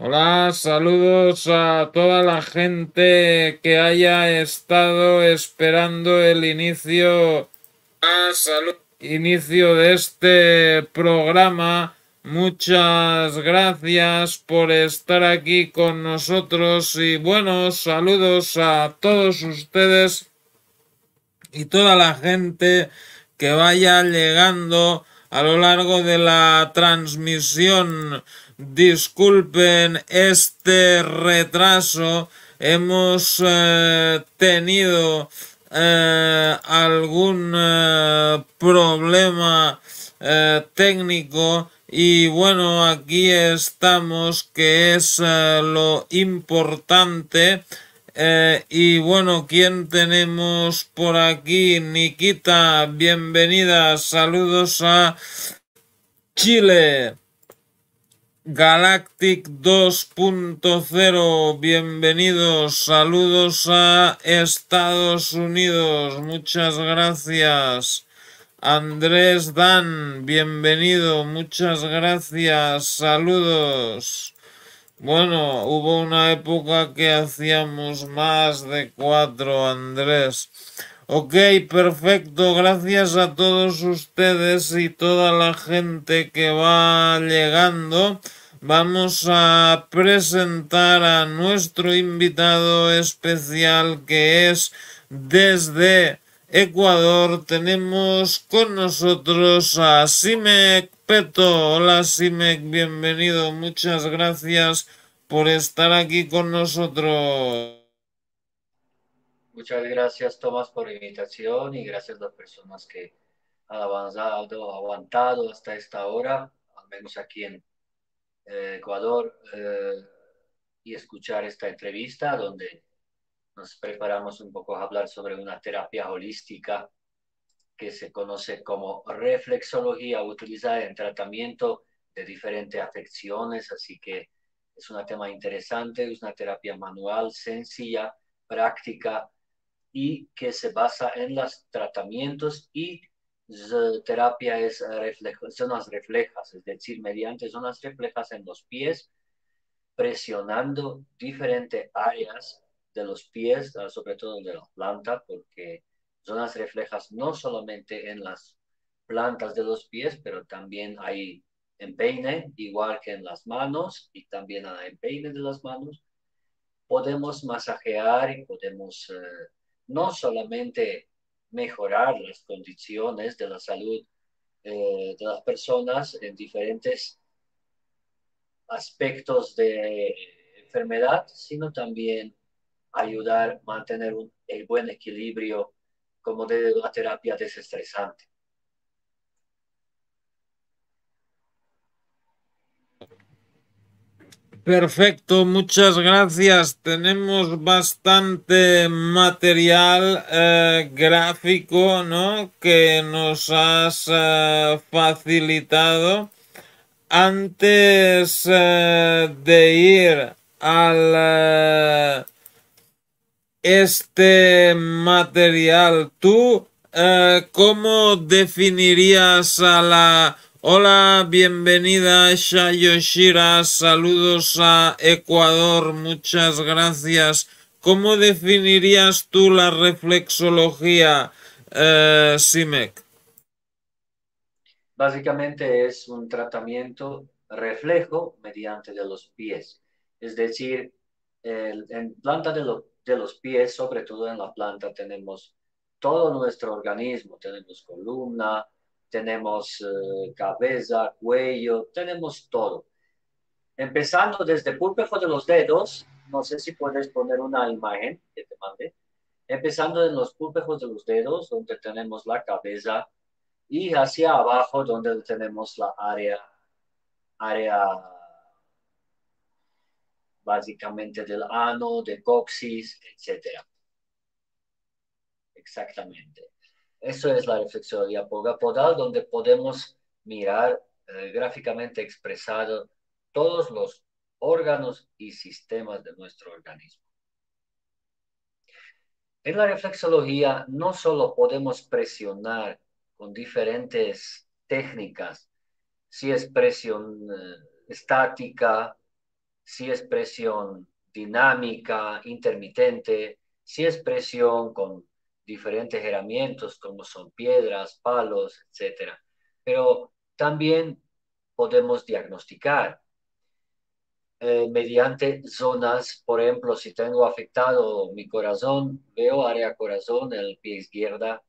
Hola, saludos a toda la gente que haya estado esperando el inicio, ah, inicio de este programa. Muchas gracias por estar aquí con nosotros y buenos saludos a todos ustedes y toda la gente que vaya llegando a lo largo de la transmisión Disculpen este retraso. Hemos eh, tenido eh, algún eh, problema técnico y bueno, aquí estamos que es lo importante. y bueno, ¿quién tenemos por aquí? Nikita, bienvenida, saludos a Chile. Galactic 2.0, bienvenidos, saludos a Estados Unidos, muchas gracias. Andrés Dan, bienvenido, muchas gracias, saludos. Bueno, hubo una época que hacíamos más de cuatro, Andrés. Ok, perfecto. Gracias a todos ustedes y toda la gente que va llegando. Vamos a presentar a nuestro invitado especial que es desde Ecuador. Tenemos con nosotros a Simek Peto. Hola Simek, bienvenido. Muchas gracias por estar aquí con nosotros. Muchas gracias, Tomás, por la invitación y gracias a las personas que han avanzado, aguantado hasta esta hora, al menos aquí en eh, Ecuador, eh, y escuchar esta entrevista donde nos preparamos un poco a hablar sobre una terapia holística que se conoce como reflexología utilizada en tratamiento de diferentes afecciones, así que es un tema interesante, es una terapia manual, sencilla, práctica, y que se basa en los tratamientos y terapia es zonas reflejas, es decir, mediante zonas reflejas en los pies, presionando diferentes áreas de los pies, ah, sobre todo de la planta, porque zonas reflejas no solamente en las plantas de los pies, pero también hay empeine, igual que en las manos, y también hay empeine de las manos. Podemos masajear y podemos eh, no solamente mejorar las condiciones de la salud eh, de las personas en diferentes aspectos de enfermedad, sino también ayudar a mantener un, el buen equilibrio como de la terapia desestresante. Perfecto, muchas gracias. Tenemos bastante material eh, gráfico, ¿no? Que nos has eh, facilitado. Antes eh, de ir al este material, ¿tú cómo definirías a la Hola, bienvenida Shayoshira, saludos a Ecuador, muchas gracias. ¿Cómo definirías tú la reflexología, eh, Simek? Básicamente es un tratamiento reflejo mediante de los pies, es decir, en planta de, de los pies, sobre todo en la planta, tenemos todo nuestro organismo, tenemos columna, tenemos eh, cabeza, cuello, tenemos todo. Empezando desde el púlpito de los dedos, no sé si puedes poner una imagen que te mande. Empezando en los púlpitos de los dedos, donde tenemos la cabeza, y hacia abajo, donde tenemos la área, área básicamente del ano, de coxis, etc. Exactamente. Eso es la reflexología podal, donde podemos mirar eh, gráficamente expresado todos los órganos y sistemas de nuestro organismo. En la reflexología no solo podemos presionar con diferentes técnicas, si es presión eh, estática, si es presión dinámica, intermitente, si es presión con diferentes herramientas como son piedras, palos, etc. Pero también podemos diagnosticar eh, mediante zonas, por ejemplo, si tengo afectado mi corazón, veo área corazón, el pie izquierda,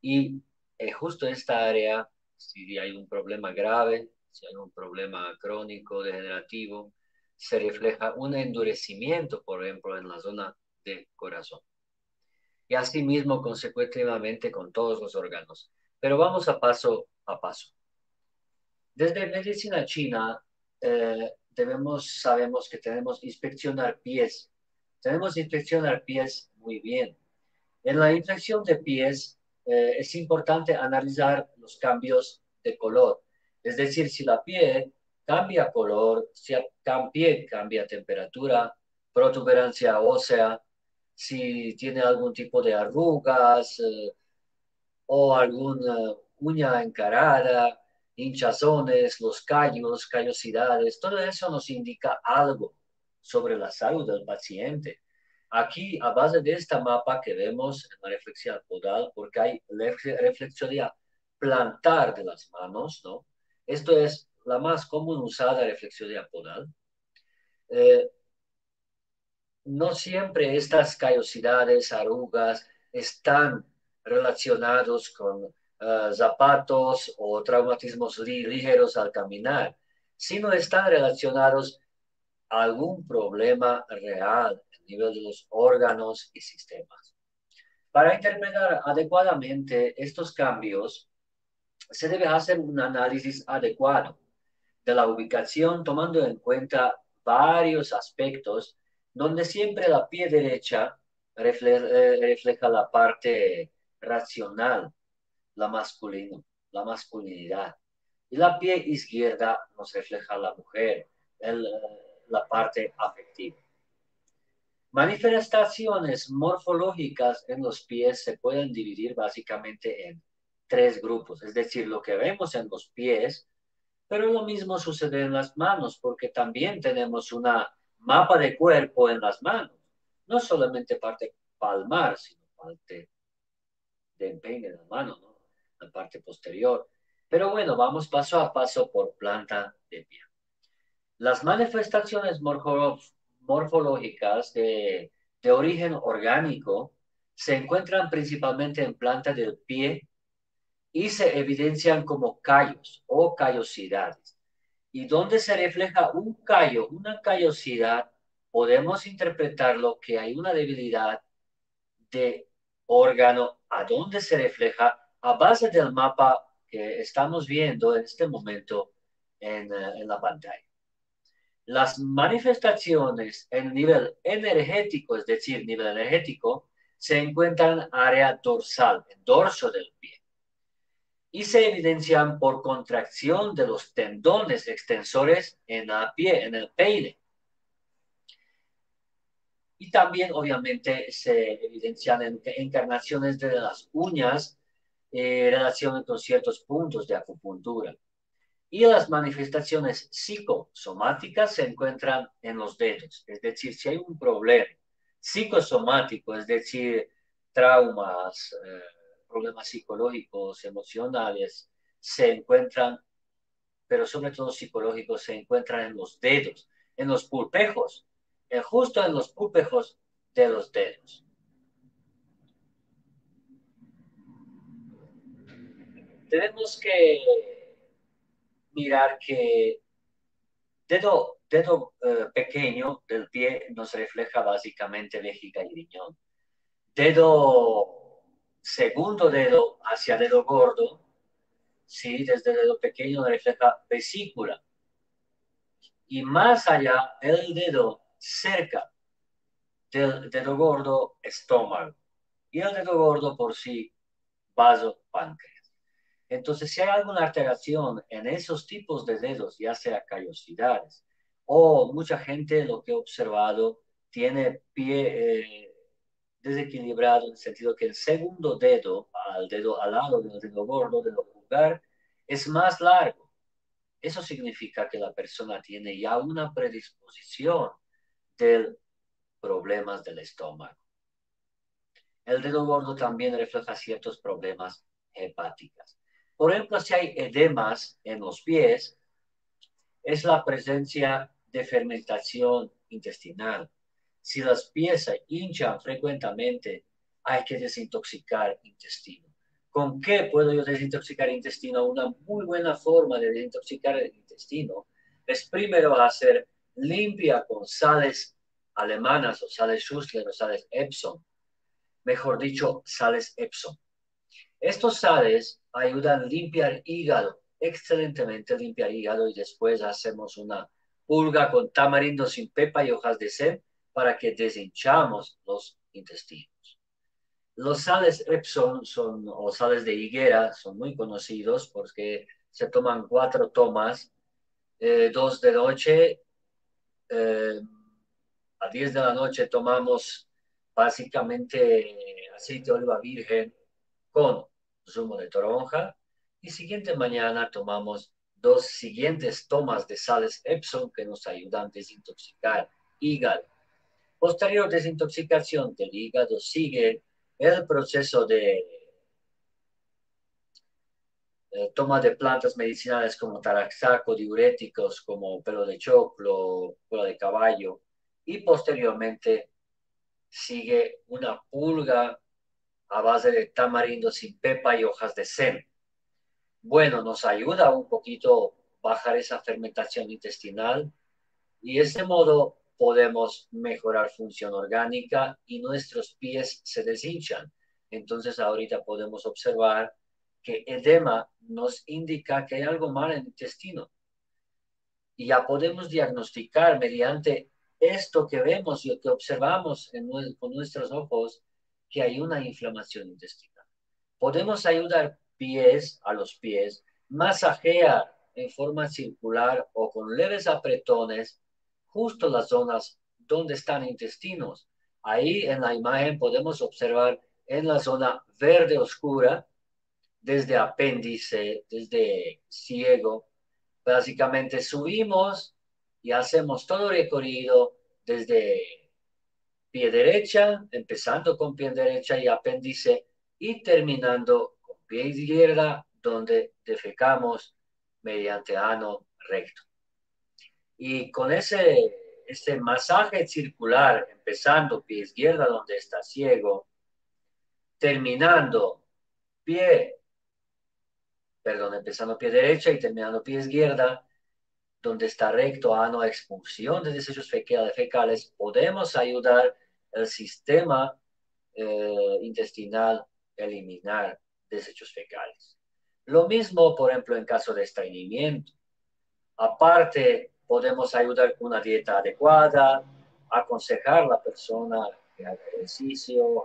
y eh, justo esta área, si hay un problema grave, si hay un problema crónico, degenerativo, se refleja un endurecimiento, por ejemplo, en la zona del corazón. Y asimismo, consecuentemente, con todos los órganos. Pero vamos a paso a paso. Desde medicina china, eh, debemos, sabemos que tenemos inspeccionar pies. Tenemos inspeccionar pies muy bien. En la inspección de pies eh, es importante analizar los cambios de color. Es decir, si la piel cambia color, si el pie cambia temperatura, protuberancia ósea, si tiene algún tipo de arrugas eh, o alguna uña encarada, hinchazones, los callos, callosidades, todo eso nos indica algo sobre la salud del paciente. Aquí, a base de esta mapa que vemos en la reflexión podal, porque hay reflexología plantar de las manos, ¿no? Esto es la más común usada reflexología podal. Eh, no siempre estas callosidades, arrugas, están relacionados con eh, zapatos o traumatismos ligeros al caminar, sino están relacionados a algún problema real nivel de los órganos y sistemas. Para interpretar adecuadamente estos cambios, se debe hacer un análisis adecuado de la ubicación tomando en cuenta varios aspectos donde siempre la pie derecha eh, refleja, la parte racional, la, masculino, la masculinidad, y la pie izquierda nos refleja la mujer, la parte afectiva. Manifestaciones morfológicas en los pies se pueden dividir básicamente en tres grupos, es decir, lo que vemos en los pies, pero lo mismo sucede en las manos, porque también tenemos una mapa de cuerpo en las manos, no solamente parte palmar, sino parte de empeine de la mano, ¿no? la parte posterior. Pero bueno, vamos paso a paso por planta de pie. Las manifestaciones morfológicas morfológicas de, origen orgánico se encuentran principalmente en plantas del pie y se evidencian como callos o callosidades. Y donde se refleja un callo, una callosidad, podemos interpretarlo que hay una debilidad de órgano. A donde se refleja a base del mapa que estamos viendo en este momento en, eh, en la pantalla. Las manifestaciones en nivel energético, es decir, nivel energético, se encuentran en área dorsal, en dorso del pie, y se evidencian por contracción de los tendones extensores en el pie, en el peine. Y también, obviamente, se evidencian en encarnaciones de las uñas en relación con ciertos puntos de acupuntura y las manifestaciones psicosomáticas se encuentran en los dedos. Es decir, si hay un problema psicosomático, es decir, traumas, eh, problemas psicológicos, emocionales, se encuentran, pero sobre todo psicológicos, se encuentran en los dedos, en los pulpejos, eh, justo en los pulpejos de los dedos. Tenemos que mirar que dedo, dedo eh, pequeño del pie nos refleja básicamente vejiga y riñón. Dedo, segundo dedo hacia dedo gordo, sí, desde dedo pequeño refleja vesícula. Y más allá, el dedo cerca del dedo gordo, estómago. Y el dedo gordo por sí, vaso, páncreas. Entonces, si hay alguna alteración en esos tipos de dedos, ya sea callosidades, o mucha gente, lo que he observado, tiene pie eh, desequilibrado en el sentido que el segundo dedo, al dedo al lado del dedo gordo, del pulgar, es más largo. eso significa que la persona tiene ya una predisposición de problemas del estómago. El dedo gordo también refleja ciertos problemas hepáticos. Por ejemplo, si hay edemas en los pies, es la presencia de fermentación intestinal. Si las piezas hinchan frecuentemente, hay que desintoxicar intestino. ¿Con qué puedo yo desintoxicar intestino? Una muy buena forma de desintoxicar el intestino es primero hacer limpia con sales alemanas o sales Schussler o sales Epsom. Mejor dicho, sales Epsom. Estos sales ayudan a limpiar hígado, excelentemente limpiar hígado y después hacemos una pulga con tamarindo sin pepa y hojas de zen para que deshinchamos los intestinos. Los sales Epsom son, o sales de higuera son muy conocidos porque se toman cuatro tomas, eh, dos de noche, eh, a 10 de la noche tomamos básicamente aceite de oliva virgen con zumo de toronja y siguiente mañana tomamos dos siguientes tomas de sales Epsom que nos ayudan a desintoxicar hígado. Posterior desintoxicación del hígado sigue el proceso de toma de plantas medicinales como taraxaco, diuréticos como pelo de choclo, cola de caballo, y posteriormente sigue una pulga a base de tamarindo sin pepa y hojas de zen. Bueno, nos ayuda un poquito bajar esa fermentación intestinal y de ese modo podemos mejorar función orgánica y nuestros pies se deshinchan. Entonces ahorita podemos observar que edema nos indica que hay algo mal en el intestino. Y ya podemos diagnosticar mediante esto que vemos y que observamos con nuestros ojos que hay una inflamación intestinal. Podemos ayudar pies a los pies, masajear en forma circular o con leves apretones justo las zonas donde están intestinos. Ahí en la imagen podemos observar en la zona verde oscura, desde apéndice, desde ciego, básicamente subimos y hacemos todo recorrido desde pie derecha, empezando con pie derecha y apéndice y terminando con pie izquierda, donde defecamos mediante ano recto. Y con ese, ese masaje circular, empezando pie izquierda donde está ciego, terminando pie, perdón, empezando pie derecha y terminando pie izquierda, donde está recto, ano, a expulsión de desechos fecales, podemos ayudar al sistema eh, intestinal a eliminar desechos fecales. Lo mismo, por ejemplo, en caso de estreñimiento. Aparte podemos ayudar con una dieta adecuada, aconsejar a la persona que haga ejercicio,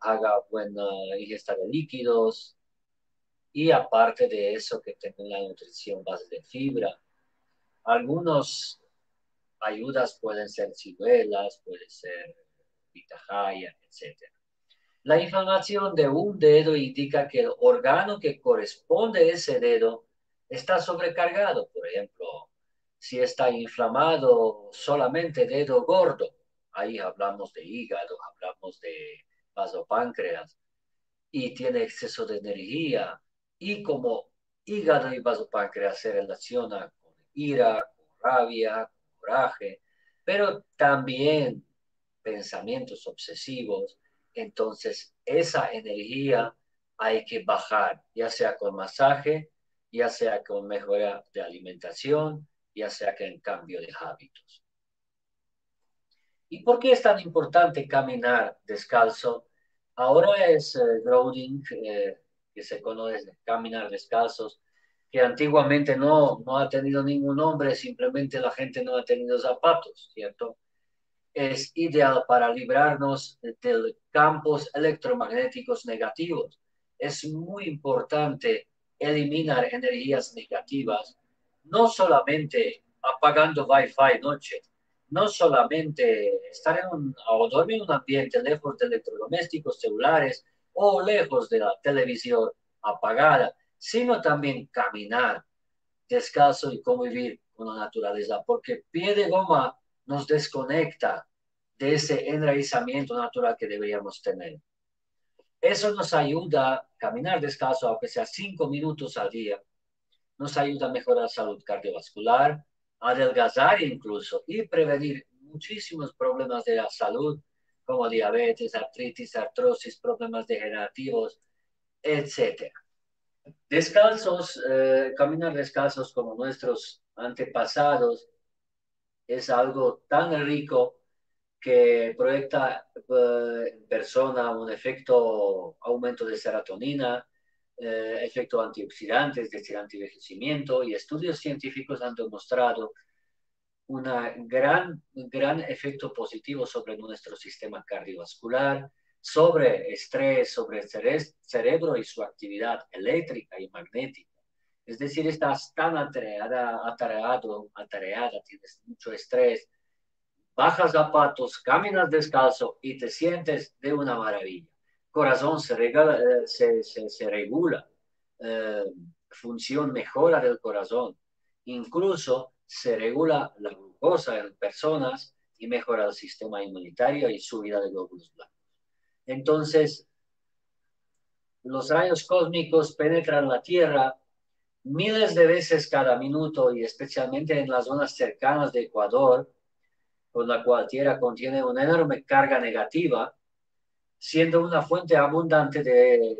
haga, buena ingesta de líquidos y aparte de eso que tenga la nutrición base de fibra. Algunos ayudas pueden ser ciruelas, puede ser pitahaya, etc. La inflamación de un dedo indica que el órgano que corresponde a ese dedo está sobrecargado. Por ejemplo, si está inflamado solamente dedo gordo, ahí hablamos de hígado, hablamos de vasopáncreas, y tiene exceso de energía, y como hígado y vasopáncreas se relacionan con ira, con rabia, con coraje, pero también pensamientos obsesivos, entonces esa energía hay que bajar, ya sea con masaje, ya sea con mejora de alimentación, ya sea que en cambio de hábitos. ¿Y por qué es tan importante caminar descalzo? Ahora es grounding, eh, que se conoce caminar descalzos, que antiguamente no, no ha tenido ningún nombre, simplemente la gente no ha tenido zapatos, ¿cierto? Es ideal para librarnos de campos electromagnéticos negativos. Es muy importante eliminar energías negativas no solamente apagando Wi-Fi noche, no solamente estar en un, o dormir en un ambiente lejos de electrodomésticos, celulares o lejos de la televisión apagada, sino también caminar descalzo y convivir con la naturaleza, porque pie de goma nos desconecta de ese enraizamiento natural que deberíamos tener. Eso nos ayuda a caminar descalzo, aunque sea cinco minutos al día. Nos ayuda a mejorar la salud cardiovascular, adelgazar incluso y prevenir muchísimos problemas de la salud, como diabetes, artritis, artrosis, problemas degenerativos, etc. Descalzos, eh, caminar descalzos como nuestros antepasados es algo tan rico que proyecta eh, en persona un efecto aumento de serotonina, eh, efecto antioxidantes, es decir, antivejecimiento, y estudios científicos han demostrado un gran, gran efecto positivo sobre nuestro sistema cardiovascular, sobre estrés, sobre el cerebro y su actividad eléctrica y magnética. Es decir, estás tan atareada, atareado, atareada, tienes mucho estrés, bajas zapatos, caminas descalzo y te sientes de una maravilla. Corazón se, eh, regula, eh, función mejora del corazón, incluso se regula la glucosa en personas y mejora el sistema inmunitario y subida de glóbulos blancos. Entonces, los rayos cósmicos penetran la Tierra miles de veces cada minuto y especialmente en las zonas cercanas de Ecuador, con la cual Tierra contiene una enorme carga negativa, siendo una fuente abundante de,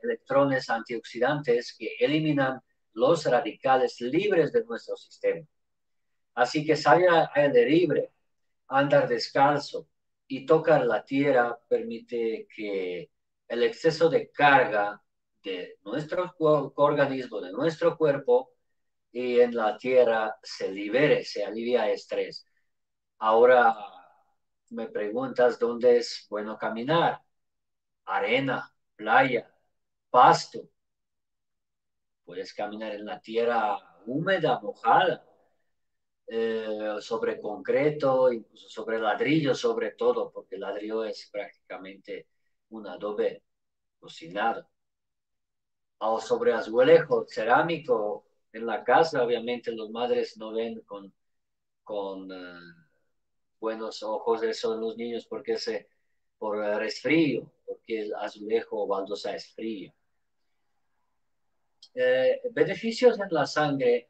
electrones antioxidantes que eliminan los radicales libres de nuestro sistema. Así que salir al aire libre, andar descalzo y tocar la tierra permite que el exceso de carga de nuestro organismo, de nuestro cuerpo y en la tierra se libere, se alivia estrés. Ahora me preguntas dónde es bueno caminar. Arena, playa, pasto. Puedes caminar en la tierra húmeda, mojada, eh, sobre concreto, sobre ladrillo, sobre todo, porque el ladrillo es prácticamente un adobe cocinado. O sobre azulejo cerámico en la casa, obviamente los madres no ven con, con eh, buenos ojos eso en los niños porque se por resfrío, porque el azulejo o baldosa es frío. Eh, beneficios en la sangre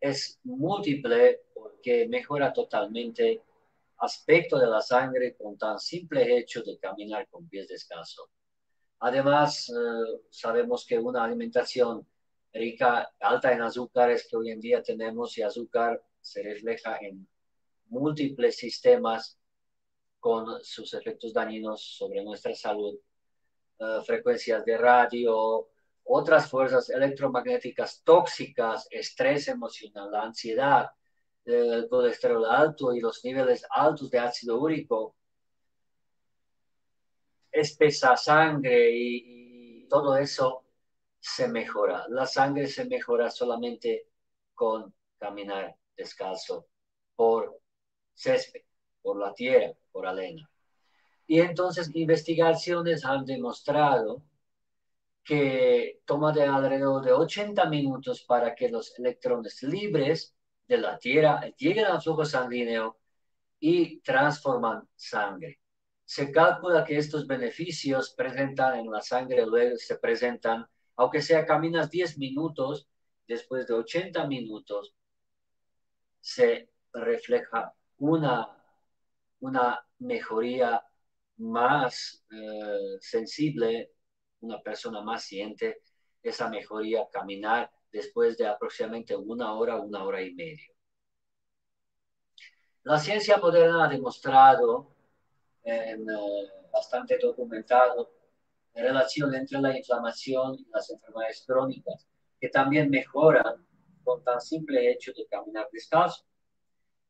es múltiple porque mejora totalmente aspecto de la sangre con tan simple hecho de caminar con pies descalzos. Además, eh, sabemos que una alimentación rica, alta en azúcares que hoy en día tenemos y azúcar se refleja en múltiples sistemas con sus efectos dañinos sobre nuestra salud, eh, frecuencias de radio, otras fuerzas electromagnéticas tóxicas, estrés emocional, la ansiedad, el colesterol alto y los niveles altos de ácido úrico, espesa sangre y todo eso se mejora. La sangre se mejora solamente con caminar descalzo por césped, por la tierra, por arena. Y entonces investigaciones han demostrado que toma de alrededor de 80 minutos para que los electrones libres de la tierra lleguen al flujo sanguíneo y transforman sangre. Se calcula que estos beneficios presentan en la sangre, luego se presentan, aunque sea caminas 10 minutos, después de 80 minutos, se refleja una, una mejoría más eh, sensible, una persona más siente esa mejoría caminar después de aproximadamente una hora, una hora y media. La ciencia moderna ha demostrado, eh, bastante documentado, la relación entre la inflamación y las enfermedades crónicas, que también mejoran con tan simple hecho de caminar descalzo.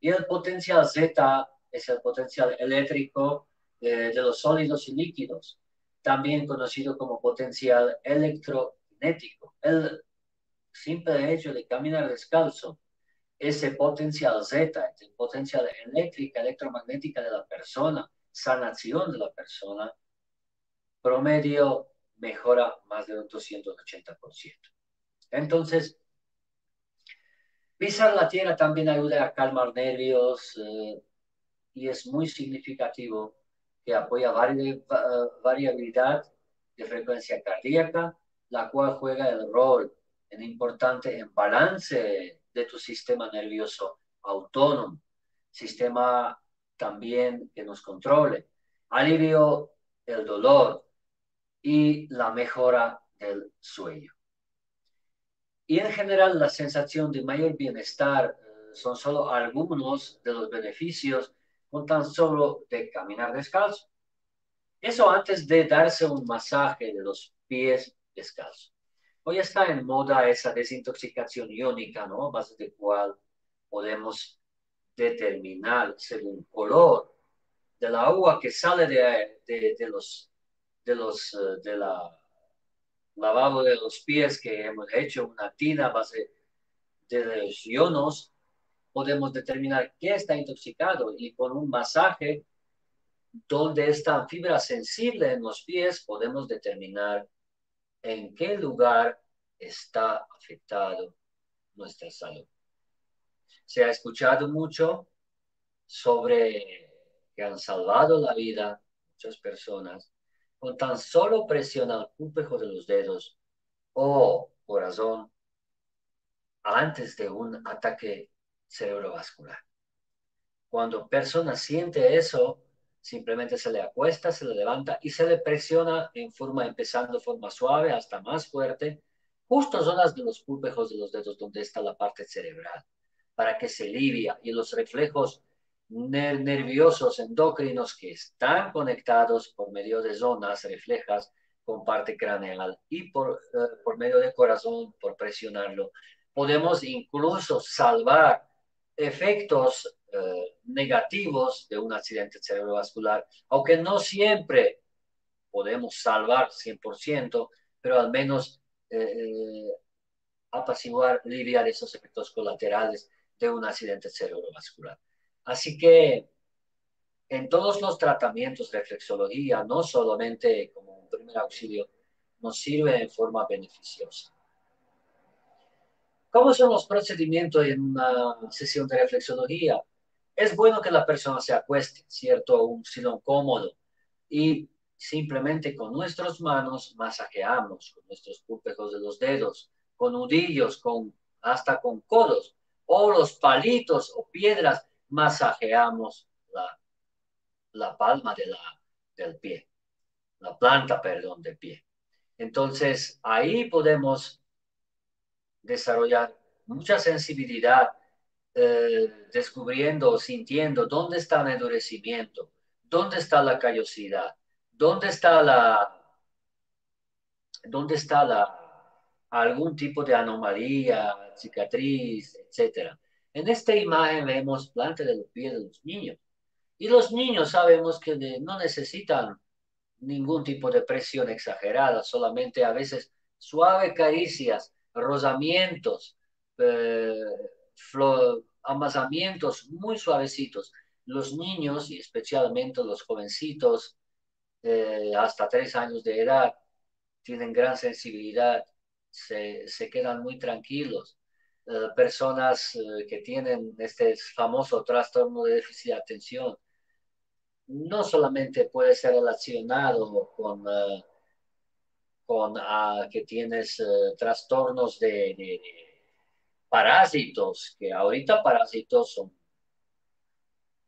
Y el potencial Z es el potencial eléctrico eh, de los sólidos y líquidos, también conocido como potencial electromagnético. El simple hecho de caminar descalzo, ese potencial Z, el potencial eléctrica, electromagnética de la persona, sanación de la persona, promedio mejora más de un 280%. Entonces, Pisar la tierra también ayuda a calmar nervios eh, y es muy significativo que apoya variabilidad de frecuencia cardíaca, la cual juega el rol en importante en balance de tu sistema nervioso autónomo, sistema también que nos controle, alivio el dolor y la mejora del sueño. Y en general la sensación de mayor bienestar eh, son solo algunos de los beneficios con tan solo de caminar descalzo. Eso antes de darse un masaje de los pies descalzo. Hoy está en moda esa desintoxicación iónica, ¿no? A base de cual podemos determinar según color del agua que sale de, de, los, de los, eh, de la lavado de los pies que hemos hecho, una tina base de los ionos, podemos determinar qué está intoxicado y con un masaje donde está fibra sensible en los pies podemos determinar en qué lugar está afectado nuestra salud. Se ha escuchado mucho sobre que han salvado la vida muchas personas con tan solo presionar el cúpejo de los dedos o corazón antes de un ataque cerebrovascular. Cuando persona siente eso, simplemente se le acuesta, se le levanta y se le presiona en forma, empezando de forma suave hasta más fuerte, justo zonas de los cúpejos de los dedos donde está la parte cerebral, para que se alivia y los reflejos nerviosos endocrinos que están conectados por medio de zonas reflejas con parte craneal y por, eh, por medio del corazón, por presionarlo. Podemos incluso salvar efectos eh, negativos de un accidente cerebrovascular, aunque no siempre podemos salvar 100%, pero al menos eh, apaciguar, aliviar esos efectos colaterales de un accidente cerebrovascular. Así que en todos los tratamientos de reflexología, no solamente como un primer auxilio, nos sirve en forma beneficiosa. ¿Cómo son los procedimientos en una sesión de reflexología? Es bueno que la persona se acueste, ¿cierto? Un sillón cómodo y simplemente con nuestras manos masajeamos, con nuestros cúpejos de los dedos, con nudillos, con, hasta con codos, o los palitos o piedras masajeamos la, la palma de la, del pie, la planta, perdón, del pie. Entonces, ahí podemos desarrollar mucha sensibilidad, eh, descubriendo, sintiendo dónde está el endurecimiento, dónde está la callosidad, dónde está la, dónde está la, algún tipo de anomalía, cicatriz, etcétera. En esta imagen vemos planta de los pies de los niños. Y los niños sabemos que no necesitan ningún tipo de presión exagerada, solamente a veces suave caricias, rozamientos, eh, amasamientos muy suavecitos. Los niños y especialmente los jovencitos eh, hasta tres años de edad tienen gran sensibilidad, se, se quedan muy tranquilos eh, personas eh, que tienen este famoso trastorno de déficit de atención, no solamente puede ser relacionado con, eh, con ah, que tienes trastornos de, parásitos, que ahorita parásitos son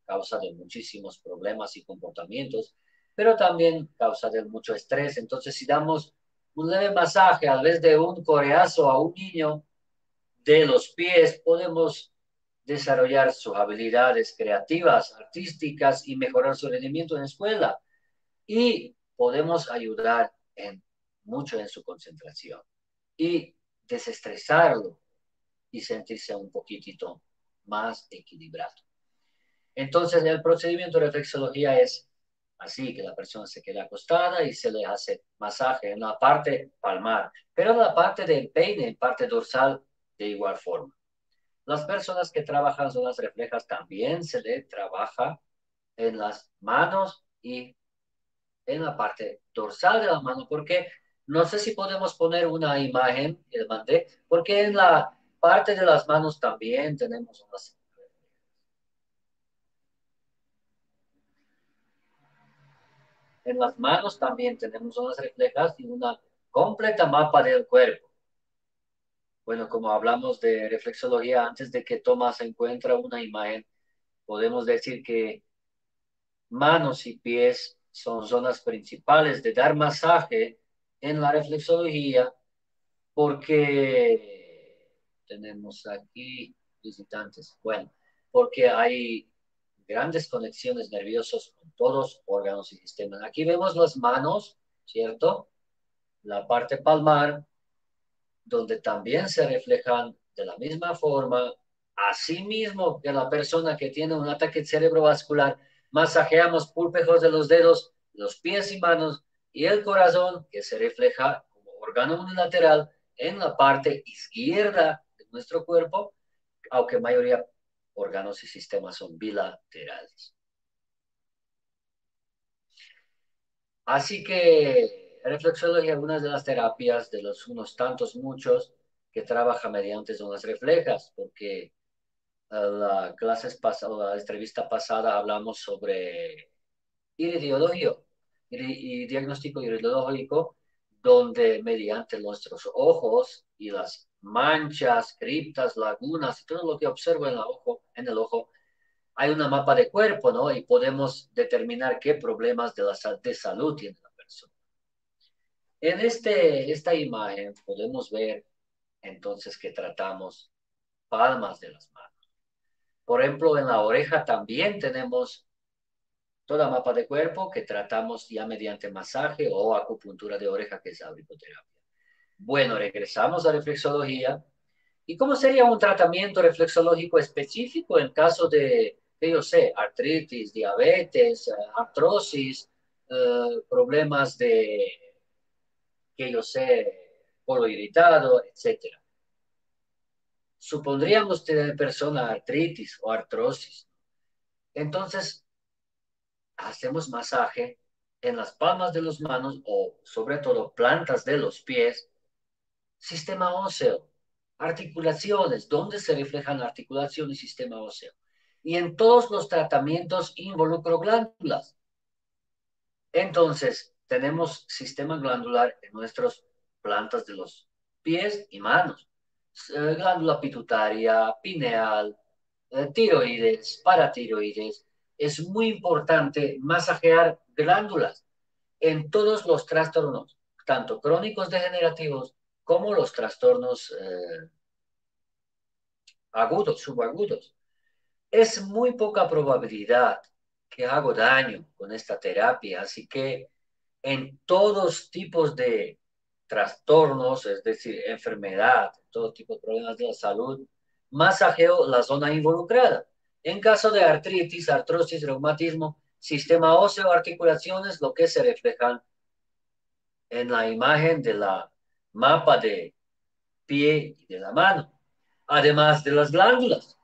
causa de muchísimos problemas y comportamientos, pero también causa de mucho estrés. Entonces, si damos un leve masaje a vez de un coreazo a un niño, de los pies podemos desarrollar sus habilidades creativas, artísticas y mejorar su rendimiento en la escuela. Y podemos ayudar mucho en su concentración y desestresarlo y sentirse un poquitito más equilibrado. Entonces, el procedimiento de reflexología es así, que la persona se queda acostada y se le hace masaje en la parte palmar, pero en la parte del peine, en parte dorsal, de igual forma. Las personas que trabajan zonas reflejas también se le trabaja en las manos y en la parte dorsal de la mano, porque no sé si podemos poner una imagen, el porque en la parte de las manos también tenemos unas En las manos también tenemos zonas reflejas y una completa mapa del cuerpo. Bueno, como hablamos de reflexología, antes de que Tomás encuentra una imagen, podemos decir que manos y pies son zonas principales de dar masaje en la reflexología porque tenemos aquí visitantes. Bueno, porque hay grandes conexiones nerviosas con todos órganos y sistemas. Aquí vemos las manos, ¿cierto? La parte palmar, donde también se reflejan de la misma forma, así mismo que la persona que tiene un ataque cerebrovascular, masajeamos púlpejos de los dedos, los pies y manos y el corazón, que se refleja como órgano unilateral en la parte izquierda de nuestro cuerpo, aunque mayoría órganos y sistemas son bilaterales. Así que reflexología es una de las terapias de los unos tantos muchos que trabaja mediante zonas reflejas, porque eh, la clase pasada, la entrevista pasada hablamos sobre iridiología y diagnóstico iridológico, donde mediante nuestros ojos y las manchas, criptas, lagunas y todo lo que observo en el ojo, hay una mapa de cuerpo, ¿no? Y podemos determinar qué problemas de, la, de salud tiene. En este, esta imagen podemos ver entonces que tratamos palmas de las manos. Por ejemplo, en la oreja también tenemos toda mapa de cuerpo que tratamos ya mediante masaje o acupuntura de oreja, que es auriculoterapia. Bueno, regresamos a reflexología. ¿Y cómo sería un tratamiento reflexológico específico en caso de, que yo sé, artritis, diabetes, artrosis, eh, problemas de, que yo sé, polo irritado, etcétera? Supondríamos tener persona artritis o artrosis. Entonces, hacemos masaje en las palmas de las manos o sobre todo plantas de los pies sistema óseo, articulaciones, ¿dónde se reflejan la articulación y sistema óseo? Y en todos los tratamientos involucro glándulas. Entonces, tenemos sistema glandular en nuestras plantas de los pies y manos. Eh, glándula pituitaria, pineal, eh, tiroides, paratiroides. Es muy importante masajear glándulas en todos los trastornos, tanto crónicos degenerativos como los trastornos eh, agudos, subagudos. Es muy poca probabilidad que hago daño con esta terapia, así que en todos tipos de trastornos, es decir, enfermedad, todo tipo de problemas de la salud, masajeo la zona involucrada. En caso de artritis, artrosis, reumatismo, sistema óseo, articulaciones, lo que se reflejan en la imagen de la mapa de pie y de la mano, además de las glándulas.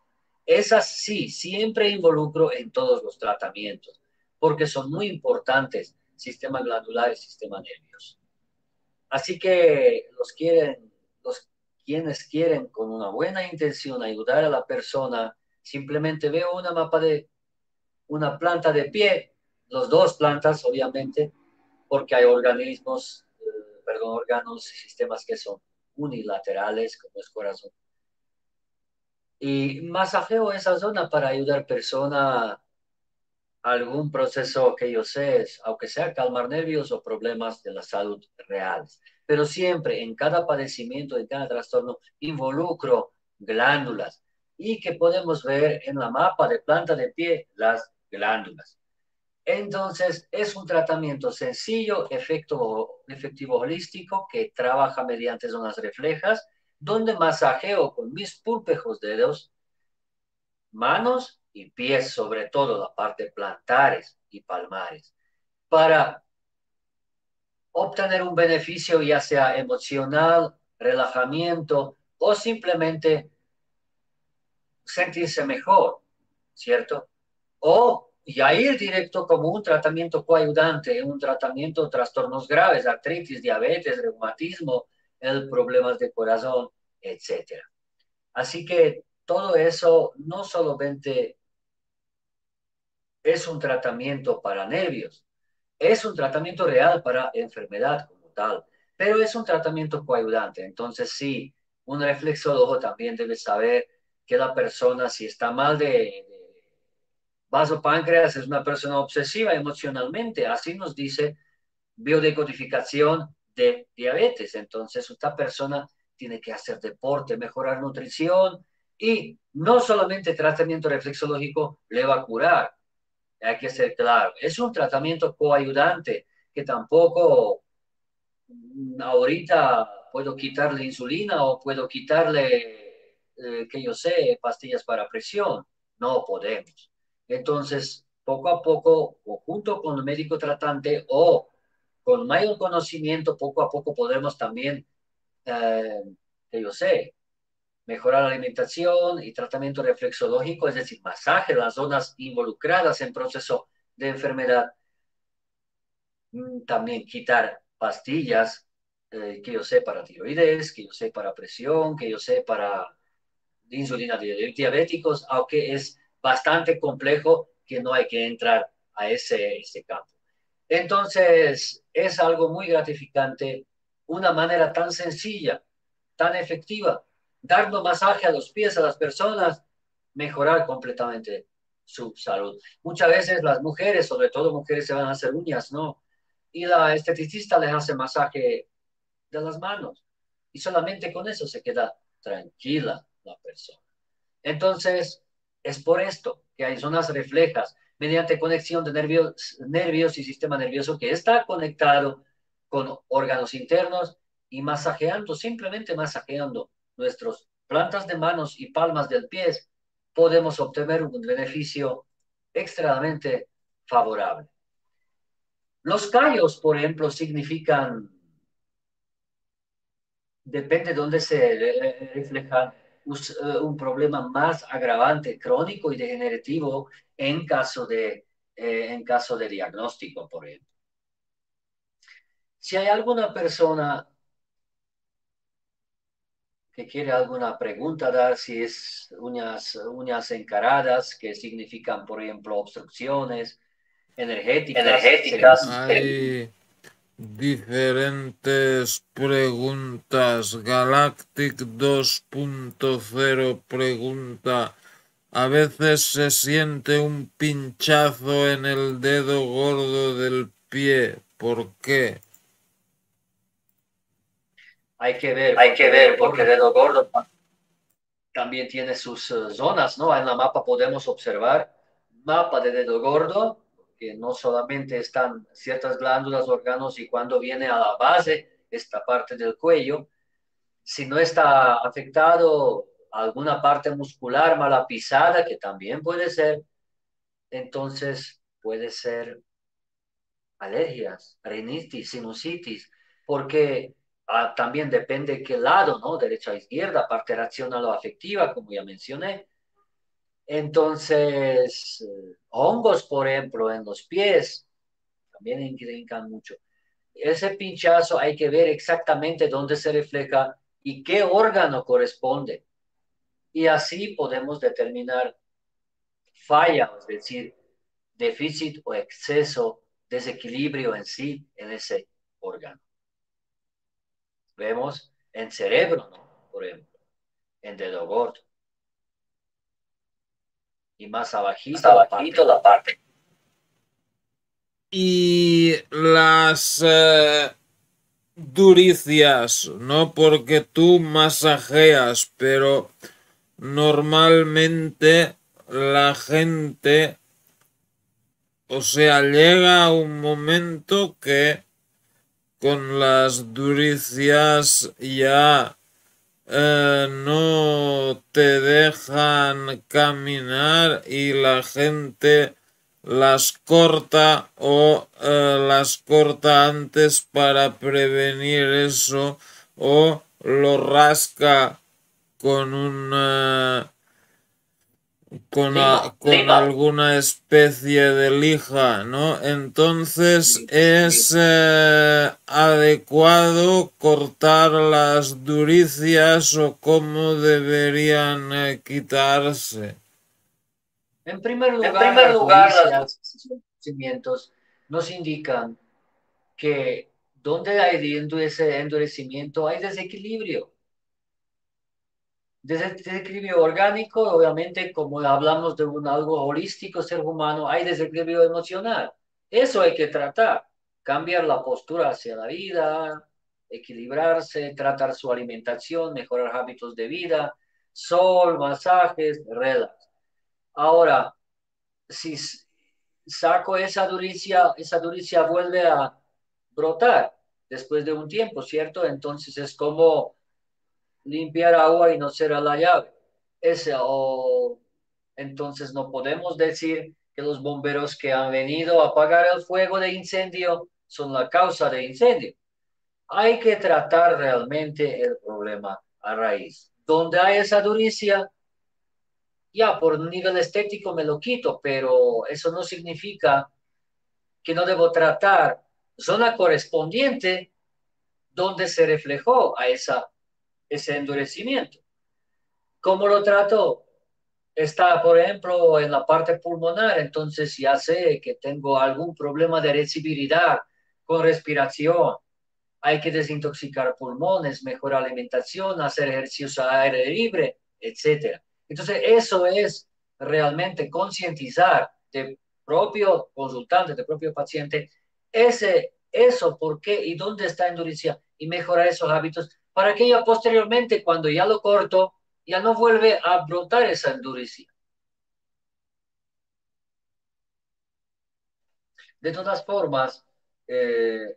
Esas sí, siempre involucro en todos los tratamientos, porque son muy importantes, sistema glandular y sistema nervioso. Así que los quieren, los quienes quieren con una buena intención ayudar a la persona, simplemente veo una mapa de una planta de pie, los dos plantas, obviamente, porque hay organismos perdón, órganos y sistemas que son unilaterales, como es corazón. Y masajeo esa zona para ayudar persona algún proceso que yo sé, aunque sea calmar nervios o problemas de la salud reales. Pero siempre, en cada padecimiento, en cada trastorno, involucro glándulas y que podemos ver en la mapa de planta de pie las glándulas. Entonces, es un tratamiento sencillo, efectivo, efectivo holístico, que trabaja mediante zonas reflejas, donde masajeo con mis púlpejos dedos, manos y pies, sobre todo la parte plantares y palmares, para obtener un beneficio ya sea emocional, relajamiento o simplemente sentirse mejor, ¿cierto? O y a ir directo como un tratamiento coayudante, un tratamiento de trastornos graves, artritis, diabetes, reumatismo, el problemas de corazón, etc. Así que todo eso no solamente es un tratamiento para nervios, es un tratamiento real para enfermedad como tal, pero es un tratamiento coayudante. Entonces, sí, un reflexólogo también debe saber que la persona, si está mal de, de vasopáncreas, es una persona obsesiva emocionalmente. Así nos dice biodecodificación de diabetes. Entonces, esta persona tiene que hacer deporte, mejorar nutrición y no solamente tratamiento reflexológico le va a curar. Hay que ser claro. Es un tratamiento coayudante que tampoco ahorita puedo quitarle insulina o puedo quitarle, eh, que yo sé, pastillas para presión. No podemos. Entonces, poco a poco, o junto con el médico tratante o con mayor conocimiento, poco a poco podremos también, eh, que yo sé, mejorar la alimentación y tratamiento reflexológico, es decir, masaje las zonas involucradas en proceso de enfermedad. Mm, también quitar pastillas eh, que yo sé para tiroides, que yo sé para presión, que yo sé para insulina de diabéticos, aunque es bastante complejo que no hay que entrar a ese, ese campo. Entonces, es algo muy gratificante, una manera tan sencilla, tan efectiva, dando masaje a los pies a las personas, mejorar completamente su salud. Muchas veces las mujeres, sobre todo mujeres, se van a hacer uñas, ¿no? Y la esteticista les hace masaje de las manos. Y solamente con eso se queda tranquila la persona. Entonces, es por esto que hay zonas reflejas mediante conexión de nervios, nervios y sistema nervioso que está conectado con órganos internos y masajeando, simplemente masajeando nuestras plantas de manos y palmas del pie, podemos obtener un beneficio extremadamente favorable. Los callos, por ejemplo, significan depende de dónde se refleja eh, un problema más agravante, crónico y degenerativo en caso de, eh, en caso de diagnóstico, por ejemplo. Si hay alguna persona que quiere alguna pregunta dar, si es uñas, uñas encaradas, que significan, por ejemplo, obstrucciones energéticas. energéticas diferentes preguntas. Galactic 2.0 pregunta, a veces se siente un pinchazo en el dedo gordo del pie. ¿Por qué? Hay que ver. Hay que ver porque dedo gordo también tiene sus eh, zonas, ¿no? En la mapa podemos observar mapa de dedo gordo que no solamente están ciertas glándulas, órganos y cuando viene a la base, esta parte del cuello, si no está afectado alguna parte muscular mala pisada, que también puede ser, entonces puede ser alergias, rinitis, sinusitis, porque ah, también depende qué lado, ¿no? Derecha o izquierda, parte racional o afectiva, como ya mencioné. Entonces, eh, hongos, por ejemplo, en los pies, también indican mucho. Ese pinchazo hay que ver exactamente dónde se refleja y qué órgano corresponde. Y así podemos determinar falla, es decir, déficit o exceso, desequilibrio en sí en ese órgano. Vemos en cerebro, ¿no? Por ejemplo, en dedo gordo y más abajito, abajito la, parte. Y las eh, duricias, no porque tú masajeas, pero normalmente la gente, o sea, llega un momento que con las duricias ya eh, no te dejan caminar y la gente las corta o eh, las corta antes para prevenir eso o lo rasca con un con, alguna especie de lija, ¿no? Entonces es eh, adecuado cortar las duricias o cómo deberían eh, quitarse. En primer lugar, en primer lugar los endurecimientos nos indican que donde hay endurecimiento hay desequilibrio desequilibrio orgánico, obviamente, como hablamos de un algo holístico, ser humano, hay desequilibrio emocional. Eso hay que tratar, cambiar la postura hacia la vida, equilibrarse, tratar su alimentación, mejorar hábitos de vida, sol, masajes, relax. Ahora, si saco esa duricia, esa duricia vuelve a brotar después de un tiempo, ¿cierto? Entonces es como limpiar agua y no será la llave. Ese, o, entonces no podemos decir que los bomberos que han venido a apagar el fuego de incendio son la causa de incendio. Hay que tratar realmente el problema a raíz. Donde hay esa duricia, ya por nivel estético me lo quito, pero eso no significa que no debo tratar zona correspondiente donde se reflejó a esa ese endurecimiento. ¿Cómo lo trato? Está, por ejemplo, en la parte pulmonar, entonces ya sé que tengo algún problema de recibilidad con respiración. Hay que desintoxicar pulmones, mejorar alimentación, hacer ejercicios a aire libre, etc. Entonces, eso es realmente concientizar de propio consultante, de propio paciente, ese, eso, por qué y dónde está endurecido y mejorar esos hábitos para que ya posteriormente, cuando ya lo corto, ya no vuelve a brotar esa endurecido. De todas formas, eh,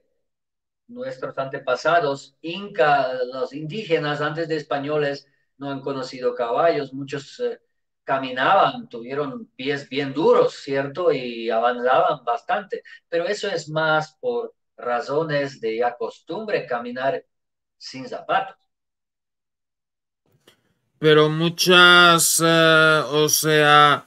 nuestros antepasados, inca, los indígenas antes de españoles, no han conocido caballos, muchos eh, caminaban, tuvieron pies bien duros, ¿cierto? Y avanzaban bastante, pero eso es más por razones de ya costumbre caminar sin zapatos. Pero muchas, eh, o sea,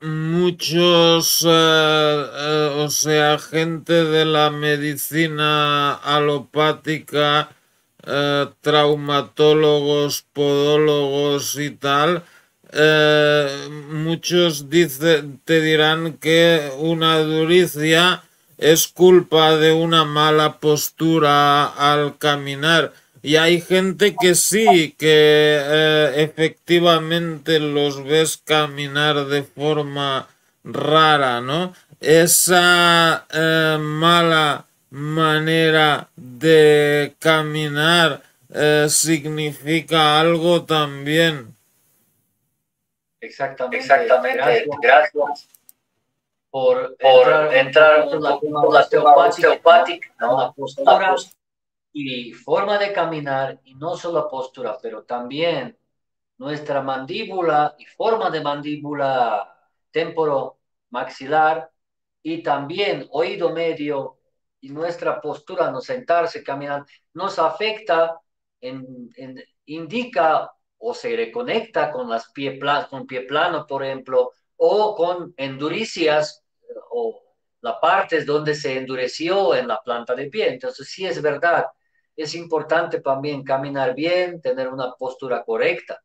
muchos, eh, eh, o sea, gente de la medicina alopática, traumatólogos, podólogos y tal, muchos te dirán que una duricia es culpa de una mala postura al caminar. Y hay gente que sí, que eh, efectivamente los ves caminar de forma rara, ¿no? Esa eh, mala manera de caminar eh, significa algo también. Exactamente. Exactamente. Gracias por, entrar, en la, osteopática, la postura y forma de caminar, y no solo postura, pero también nuestra mandíbula y forma de mandíbula temporo maxilar y también oído medio y nuestra postura, no sentarse, caminar, nos afecta, en, indica o se reconecta con las pie, con pie plano, por ejemplo, o con enduricias o la parte es donde se endureció en la planta de pie. Entonces, sí es verdad, es importante también caminar bien, tener una postura correcta.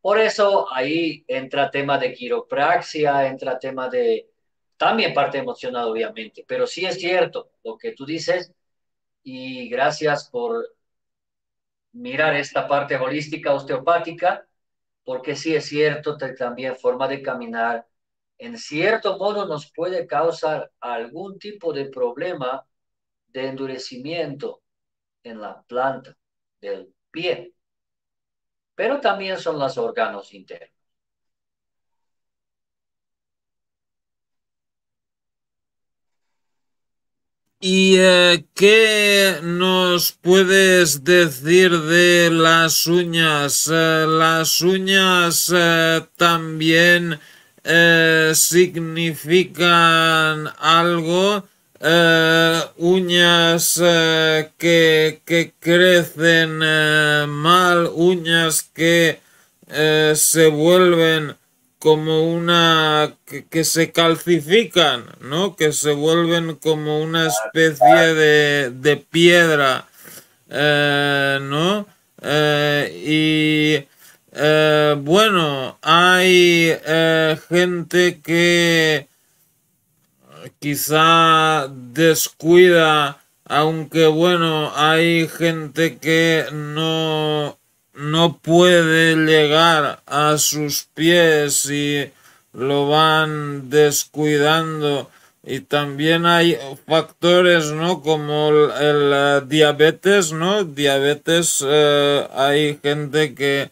Por eso ahí entra tema de quiropraxia, entra tema de también parte emocional, obviamente, pero sí es cierto lo que tú dices y gracias por mirar esta parte holística osteopática porque sí es cierto también forma de caminar en cierto modo nos puede causar algún tipo de problema de endurecimiento en la planta del pie, pero también son los órganos internos. ¿Y eh, qué nos puedes decir de las uñas? Eh, las uñas eh, también significan algo. uñas que, que, crecen mal, uñas que eh, se vuelven como una que, se calcifican, ¿no? Que se vuelven como una especie de, piedra, eh, ¿no? y bueno, hay gente que quizá descuida, aunque bueno, hay gente que no, no puede llegar a sus pies y lo van descuidando. Y también hay factores no como el, eh, diabetes no diabetes eh, hay gente que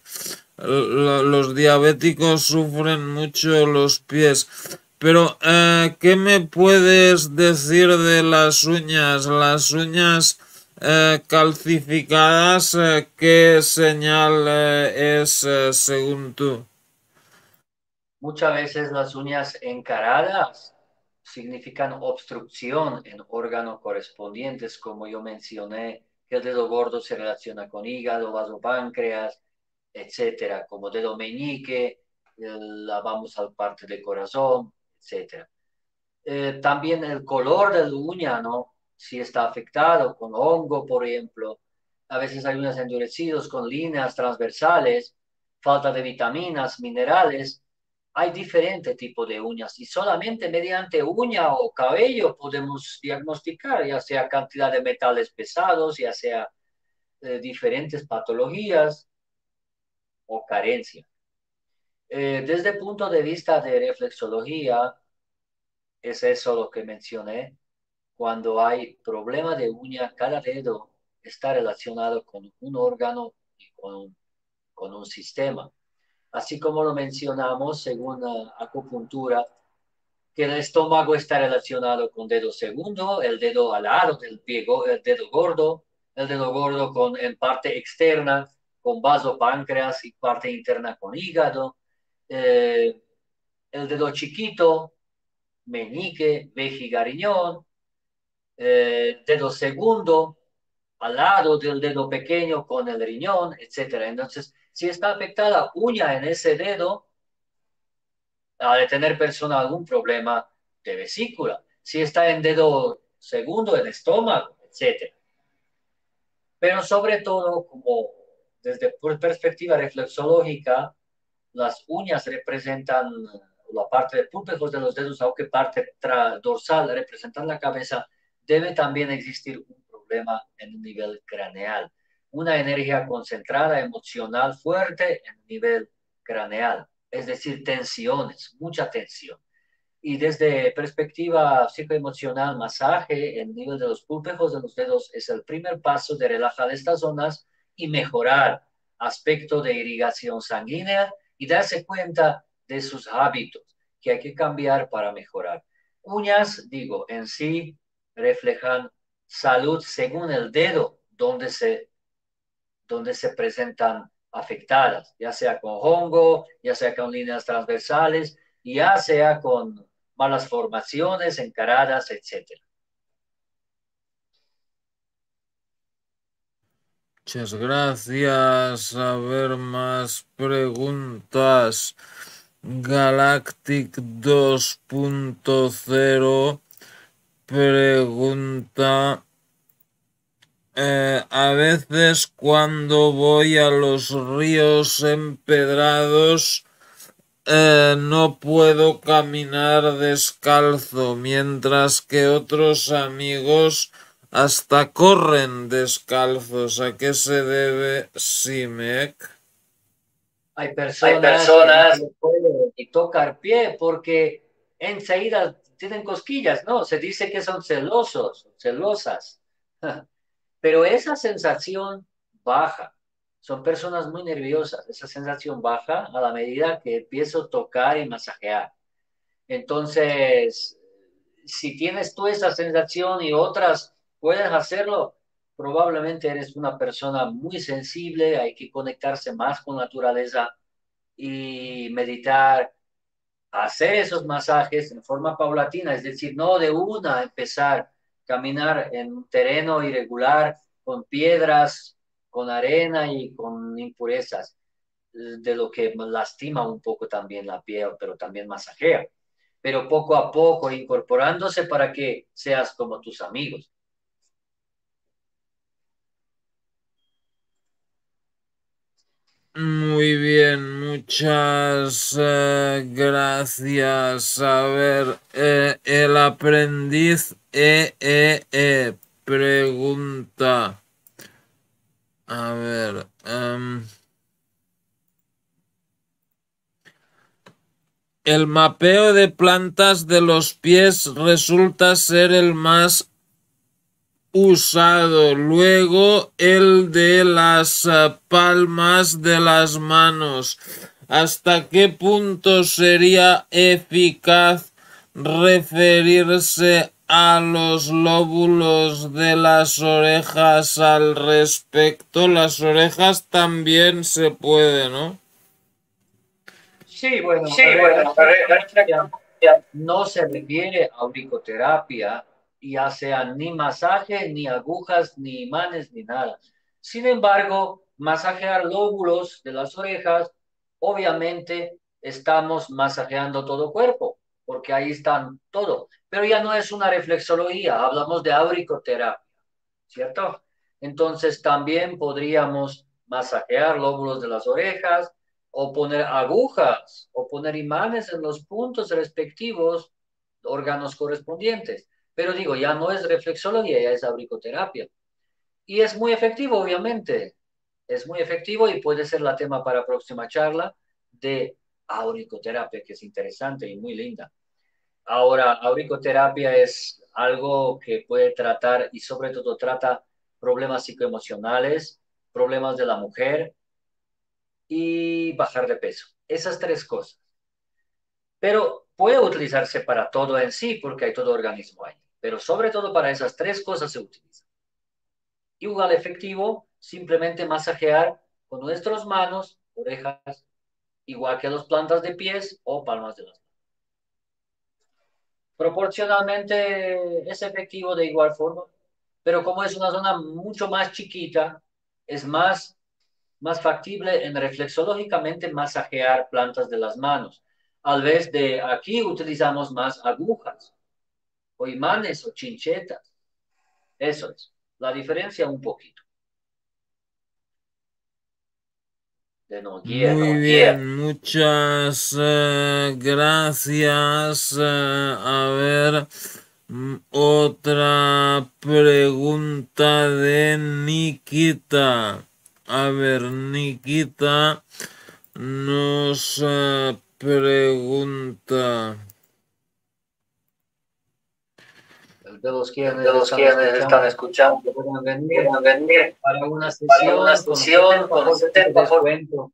los diabéticos sufren mucho los pies pero, eh, ¿qué me puedes decir de las uñas? Las uñas eh, calcificadas, eh, ¿qué señal es según tú? Muchas veces las uñas encaradas significan obstrucción en órganos correspondientes, como yo mencioné, que el dedo gordo se relaciona con hígado, vasopáncreas, etcétera, como dedo meñique, la vamos al parte del corazón, etc. Eh, también el color de la uña, ¿no? Si está afectado con hongo, por ejemplo. A veces hay uñas endurecidos con líneas transversales, falta de vitaminas, minerales. Hay diferentes tipos de uñas y solamente mediante uña o cabello podemos diagnosticar, ya sea cantidad de metales pesados, ya sea eh, diferentes patologías o carencia. Eh, desde el punto de vista de reflexología, es eso lo que mencioné. Cuando hay problema de uña, cada dedo está relacionado con un órgano y con un, con un sistema. Así como lo mencionamos según la acupuntura, que el estómago está relacionado con dedo segundo, el dedo alado del pie, el dedo gordo, el dedo gordo con, en parte externa con vaso páncreas y parte interna con hígado, eh, el dedo chiquito, meñique, vejiga, riñón, eh, dedo segundo, al lado del dedo pequeño con el riñón, etc. Entonces, si está afectada uña en ese dedo, ha de tener persona algún problema de vesícula. Si está en dedo segundo, en estómago, etc. Pero sobre todo, como desde perspectiva reflexológica, las uñas representan la parte de púlpejos de los dedos, aunque parte dorsal representan la cabeza, debe también existir un problema en un nivel craneal, una energía concentrada, emocional fuerte en un nivel craneal, es decir, tensiones, mucha tensión. Y desde perspectiva psicoemocional, masaje en nivel de los púlpejos de los dedos es el primer paso de relajar estas zonas y mejorar aspecto de irrigación sanguínea y darse cuenta de sus hábitos que hay que cambiar para mejorar. Uñas, digo, en sí reflejan salud según el dedo donde se, donde se presentan afectadas, ya sea con hongo, ya sea con líneas transversales, ya sea con malas formaciones, encaradas, etcétera. Muchas gracias. A ver más preguntas. Galactic 2.0 pregunta. Eh, a veces cuando voy a los ríos empedrados eh, no puedo caminar descalzo, mientras que otros amigos hasta corren descalzos. ¿A qué se debe Simek? Hay personas, Hay personas que pueden tocar pie porque enseguida tienen cosquillas, ¿no? Se dice que son celosos, celosas. Pero esa sensación baja. Son personas muy nerviosas. Esa sensación baja a la medida que empiezo a tocar y masajear. Entonces, si tienes tú esa sensación y otras puedes hacerlo, probablemente eres una persona muy sensible, hay que conectarse más con naturaleza y meditar, hacer esos masajes en forma paulatina, es decir, no de una empezar a caminar en un terreno irregular con piedras, con arena y con impurezas. de lo que lastima un poco también la piel, pero también masajea. Pero poco a poco incorporándose para que seas como tus amigos. Muy bien, muchas eh, gracias. A ver, eh, el aprendiz EEE e e pregunta. A ver. Em, el mapeo de plantas de los pies resulta ser el más usado. Luego el de las eh, palmas de las manos. ¿Hasta qué punto sería eficaz referirse a los lóbulos de las orejas al respecto? Las orejas también se puede, ¿no? Sí, bueno, sí, bueno no se refiere a auricoterapia ya sea ni masaje, ni agujas, ni imanes, ni nada. Sin embargo, masajear lóbulos de las orejas, obviamente estamos masajeando todo cuerpo, porque ahí están todo. Pero ya no es una reflexología, hablamos de auricoterapia, ¿cierto? Entonces también podríamos masajear lóbulos de las orejas o poner agujas o poner imanes en los puntos respectivos órganos correspondientes. Pero digo, ya no es reflexología, ya es auricoterapia. Y es muy efectivo, obviamente. Es muy efectivo y puede ser la tema para próxima charla de auricoterapia, que es interesante y muy linda. Ahora, auricoterapia es algo que puede tratar y sobre todo trata problemas psicoemocionales, problemas de la mujer y bajar de peso. Esas tres cosas. Pero puede utilizarse para todo en sí porque hay todo organismo ahí pero sobre todo para esas tres cosas se utiliza. Igual efectivo, simplemente masajear con nuestras manos, orejas, igual que las plantas de pies o palmas de las manos. Proporcionalmente es efectivo de igual forma, pero como es una zona mucho más chiquita, es más, más factible en reflexológicamente masajear plantas de las manos. Al vez de aquí utilizamos más agujas o imanes o chinchetas. Eso es. La diferencia un poquito. Muy bien, muchas eh, gracias. Eh, a ver, mm, otra pregunta de Nikita. A ver, Nikita nos eh, pregunta. De los quienes, de los están, quienes escuchando, están escuchando puedan venir, venir para una sesión, para una sesión con 70%, con 70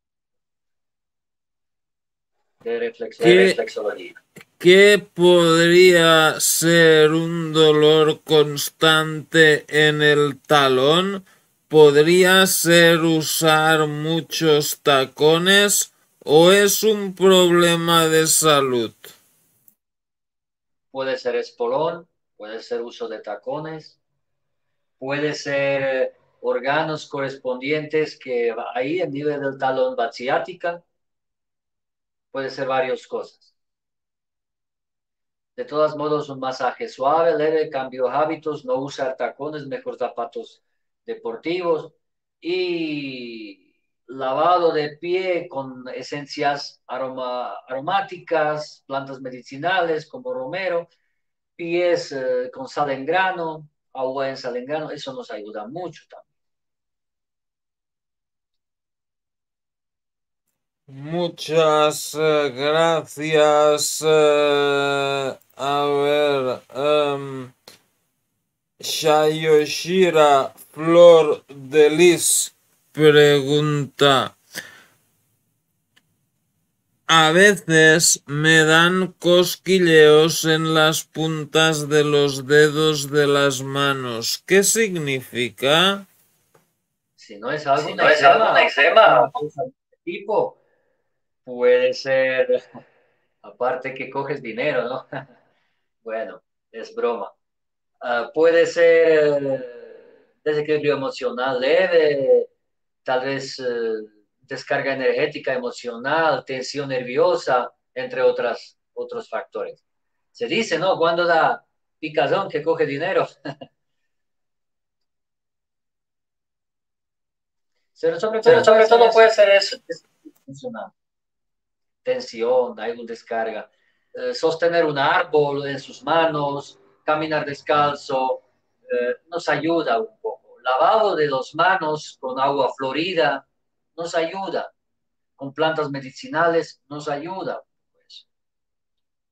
de, reflexión, ¿Qué, de reflexología. ¿Qué podría ser un dolor constante en el talón? ¿Podría ser usar muchos tacones o es un problema de salud? Puede ser espolón, puede ser uso de tacones, puede ser órganos correspondientes que ahí en nivel del talón vaciática, puede ser varias cosas. De todos modos, un masaje suave, leve, cambio de hábitos, no usar tacones, mejor zapatos deportivos y lavado de pie con esencias aromáticas, plantas medicinales como romero, pies eh, con sal en grano, agua en sal en grano, eso nos ayuda mucho también. Muchas eh, gracias. Eh, a ver, um, Shayoshira Flor de Lis pregunta. A veces me dan cosquilleos en las puntas de los dedos de las manos. ¿Qué significa? Si no es algo, si no es algo eczema, tipo, puede ser, aparte que coges dinero, ¿no? bueno, es broma. Uh, puede ser desequilibrio emocional leve, tal vez... Uh, descarga energética, emocional, tensión nerviosa, entre otras, otros factores. Se dice, ¿no? Cuando da picazón que coge dinero. Pero sobre todo, sobre todo puede ser eso. Tensión, algún descarga. Eh, sostener un árbol en sus manos, caminar descalzo, eh, nos ayuda un poco. Lavado de las manos con agua florida nos ayuda. Con plantas medicinales nos ayuda. Pues.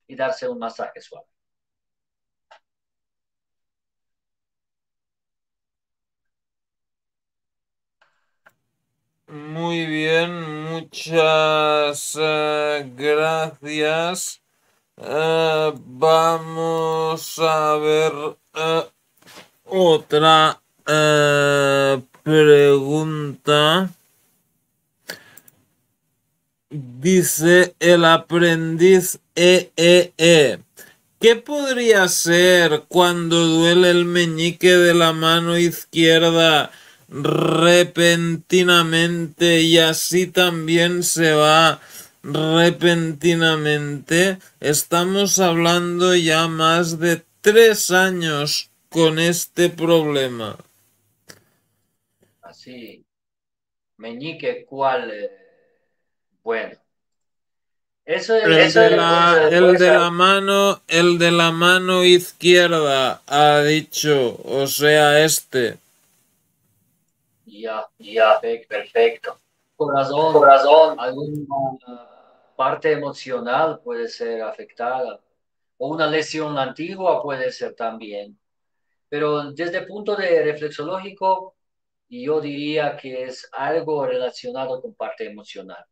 Y darse un masaje suave. Muy bien, muchas uh, gracias. Uh, vamos a ver uh, otra pregunta. Dice el aprendiz EEE. E e. ¿Qué podría ser cuando duele el meñique de la mano izquierda? repentinamente y así también se va repentinamente. Estamos hablando ya más de tres años con este problema. Así, meñique, ¿cuál? Bueno. Eso el, de, la, el de la mano, el de la mano izquierda ha dicho, o sea, este. Ya, ya, perfecto. Corazón, corazón, alguna parte emocional puede ser afectada o una lesión antigua puede ser también. Pero desde el punto de reflexológico, yo diría que es algo relacionado con parte emocional.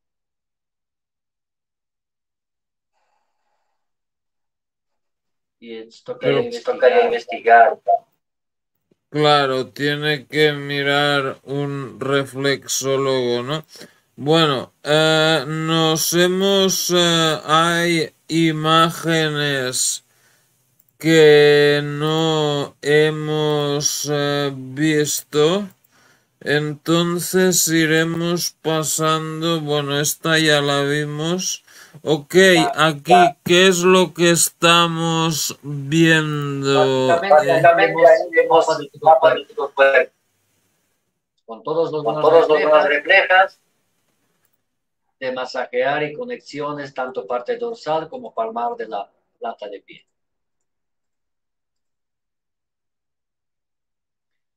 Y esto toca investigar. Claro, tiene que mirar un reflexólogo, ¿no? Bueno, eh, nos hemos... Eh, hay imágenes que no hemos eh, visto. Entonces iremos pasando... Bueno, esta ya la vimos. Ok, aquí, ¿qué es lo que estamos viendo? Con todos los, con todos los reflejas. De masajear y conexiones, tanto parte dorsal como palmar de la plata de pie.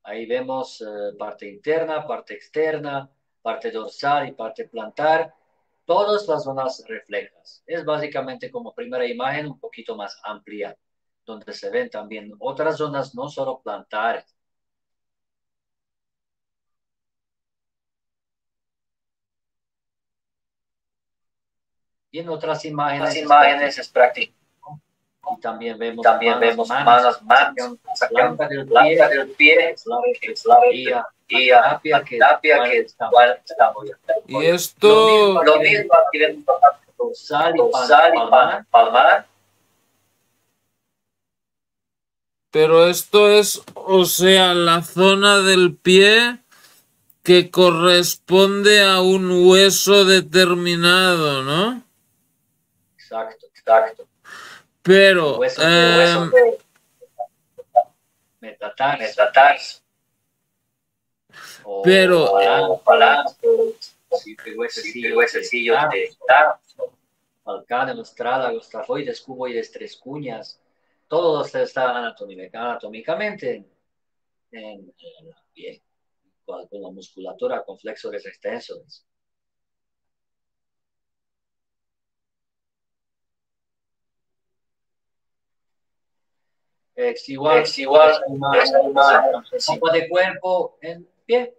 Ahí vemos eh, parte interna, parte externa, parte dorsal y parte plantar todas las zonas reflejas. Es básicamente como primera imagen un poquito más amplia, donde se ven también otras zonas, no solo plantares. Y en otras imágenes, imágenes es práctico. Y también vemos, también manos, vemos manos, manos, planta del pie, del pie. y, a que, que Y esto... Lo mismo aquí vemos dorsal y palmar. Pero esto es, o sea, la zona del pie que corresponde a un hueso determinado, ¿no? Exacto, exacto. Pero... eh, metatars. Pero... huesecillos de Falcán, Nostrada, los trafoides, cuboides, tres cuñas, todos están anatómicamente en, en la piel, con, la musculatura, con flexores extensos. Es igual, es igual, de cuerpo en pie.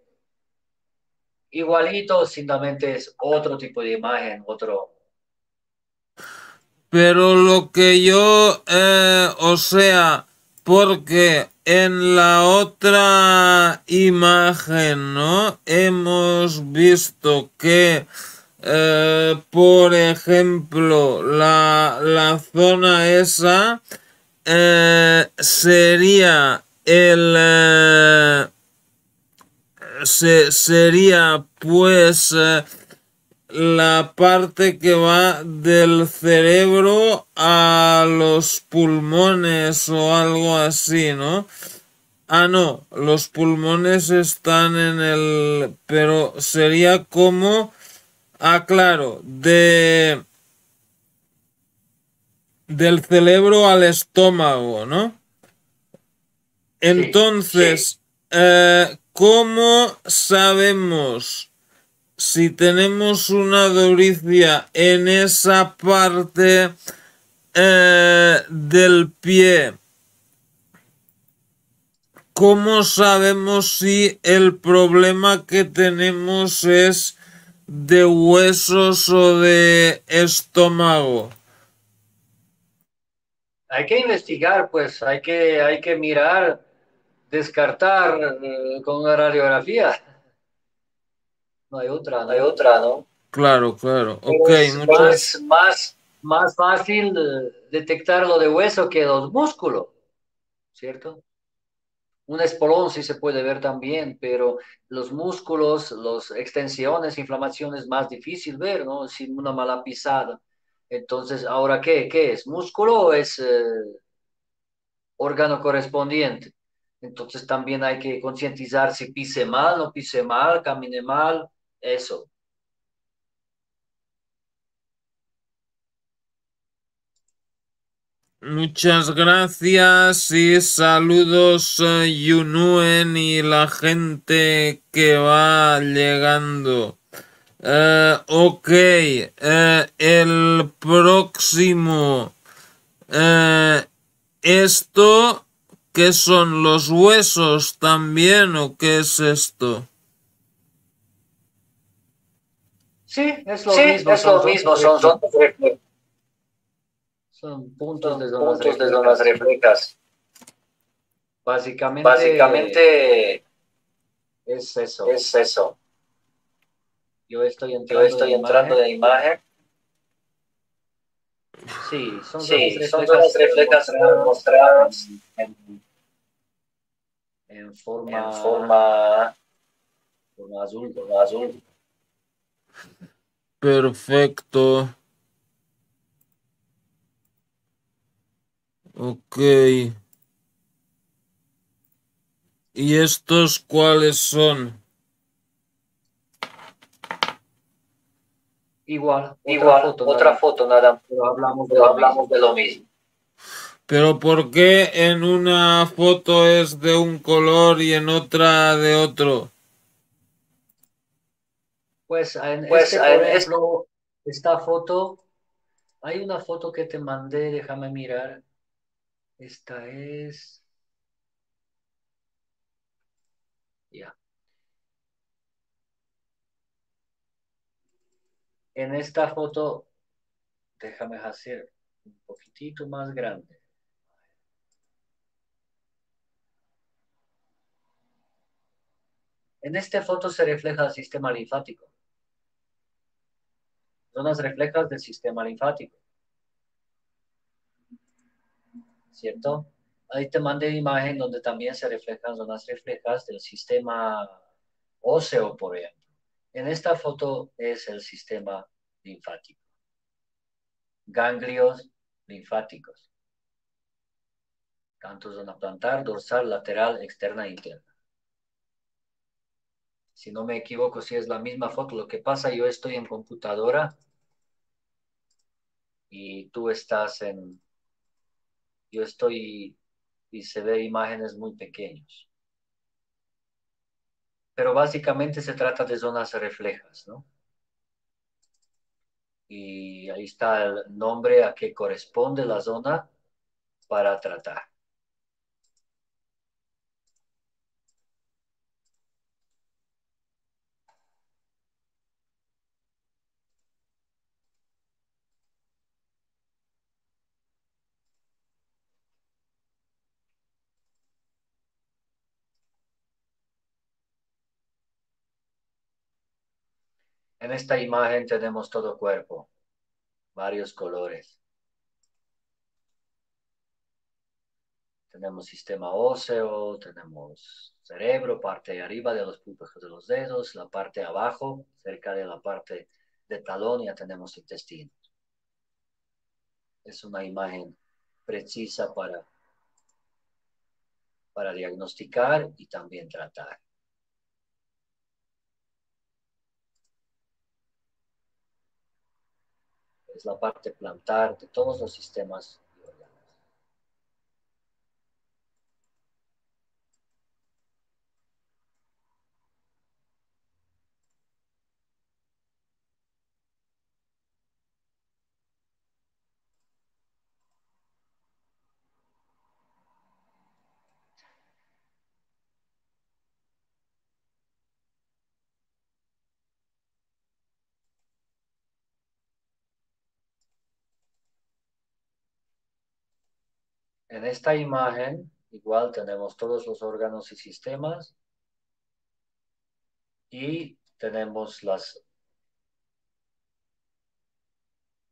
Igualito, simplemente es otro tipo de imagen, otro. Pero lo que yo, eh, o sea, porque en la otra imagen, ¿no? Hemos visto que, eh, por ejemplo, la, la zona esa eh, sería el... Eh, se, sería pues la parte que va del cerebro a los pulmones o algo así, ¿no? Ah, no, los pulmones están en el... pero sería como... Ah, claro, de... del cerebro al estómago, ¿no? Entonces, eh, ¿cómo sabemos si tenemos una doricia en esa parte eh, del pie? ¿Cómo sabemos si el problema que tenemos es de huesos o de estómago? Hay que investigar, pues, hay que, hay que mirar descartar eh, con una radiografía. No hay otra, no hay otra, ¿no? Claro, claro. Ok, es más, más, más fácil detectar lo de hueso que los músculos, ¿cierto? Un espolón sí se puede ver también, pero los músculos, las extensiones, inflamaciones, más difícil ver, ¿no? Sin una mala pisada. Entonces, ¿ahora qué? ¿Qué es? ¿Músculo o es eh, órgano correspondiente? Entonces también hay que concientizar si pise mal, no pise mal, camine mal, eso. Muchas gracias y saludos uh, Yunuen y la gente que va llegando. Uh, ok, uh, el próximo. esto ¿Qué son los huesos también o qué es esto? Sí, es lo mismo. Es lo mismo, son, son, son puntos de zonas, puntos de zonas reflejas. Básicamente, Básicamente es eso. Es eso. Yo estoy entrando, Yo estoy entrando de imagen. Sí, son sí, zonas reflejas mostradas en en forma, en forma, forma azul, forma azul. Perfecto. Ok. ¿Y estos cuáles son? Igual, igual, otra foto, otra foto nada, pero hablamos, pero hablamos de lo mismo. Pero ¿por qué en una foto es de un color y en otra de otro? Pues en pues, este, por ejemplo, esta foto, hay una foto que te mandé, déjame mirar. Esta es... Ya. En esta foto, déjame hacer un poquitito más grande. En esta foto se refleja el sistema linfático. Zonas reflejas del sistema linfático. ¿Cierto? Ahí te mandé imagen donde también se reflejan zonas reflejas del sistema óseo, por ejemplo. En esta foto es el sistema linfático. Ganglios linfáticos. Tanto zona plantar, dorsal, lateral, externa e interna si no me equivoco, si es la misma foto. Lo que pasa, yo estoy en computadora y tú estás en... Yo estoy y se ve imágenes muy pequeños. Pero básicamente se trata de zonas reflejas, ¿no? Y ahí está el nombre a que corresponde la zona para tratar. En esta imagen tenemos todo cuerpo, varios colores. Tenemos sistema óseo, tenemos cerebro, parte de arriba de los pulpos de los dedos, la parte abajo, cerca de la parte de talón ya tenemos intestino. Es una imagen precisa para, para diagnosticar y también tratar. Es la parte plantar de todos los sistemas En esta imagen, igual tenemos todos los órganos y sistemas y tenemos las,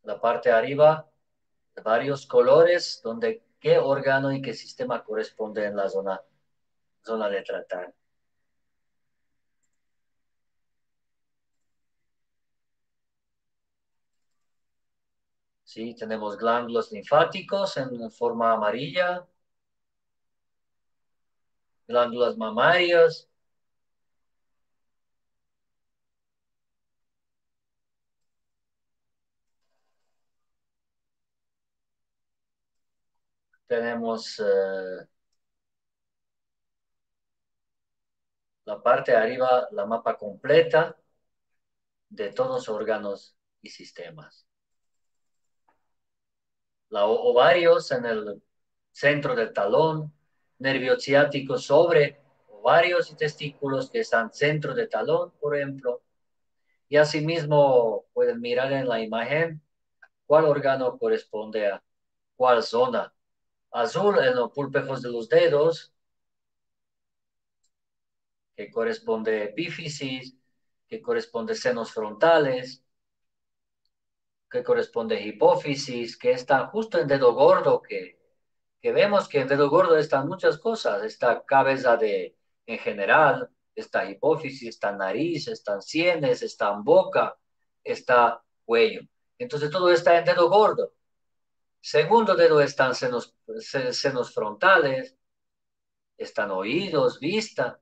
la parte de arriba varios colores donde qué órgano y qué sistema corresponde en la zona, zona de tratar. ¿Sí? Tenemos glándulos linfáticos en forma amarilla, glándulas mamarias, tenemos eh, la parte de arriba, la mapa completa de todos los órganos y sistemas la ovarios en el centro del talón, nervio ciático sobre ovarios y testículos que están centro del talón, por ejemplo. Y asimismo pueden mirar en la imagen cuál órgano corresponde a cuál zona. Azul en los púlpejos de los dedos, que corresponde a epífisis, que corresponde a senos frontales, que corresponde a hipófisis, que está justo en dedo gordo, que, que vemos que en dedo gordo están muchas cosas, está cabeza de, en general, está hipófisis, está nariz, están sienes, está boca, está cuello. Entonces todo está en dedo gordo. Segundo dedo están senos, senos frontales, están oídos, vista,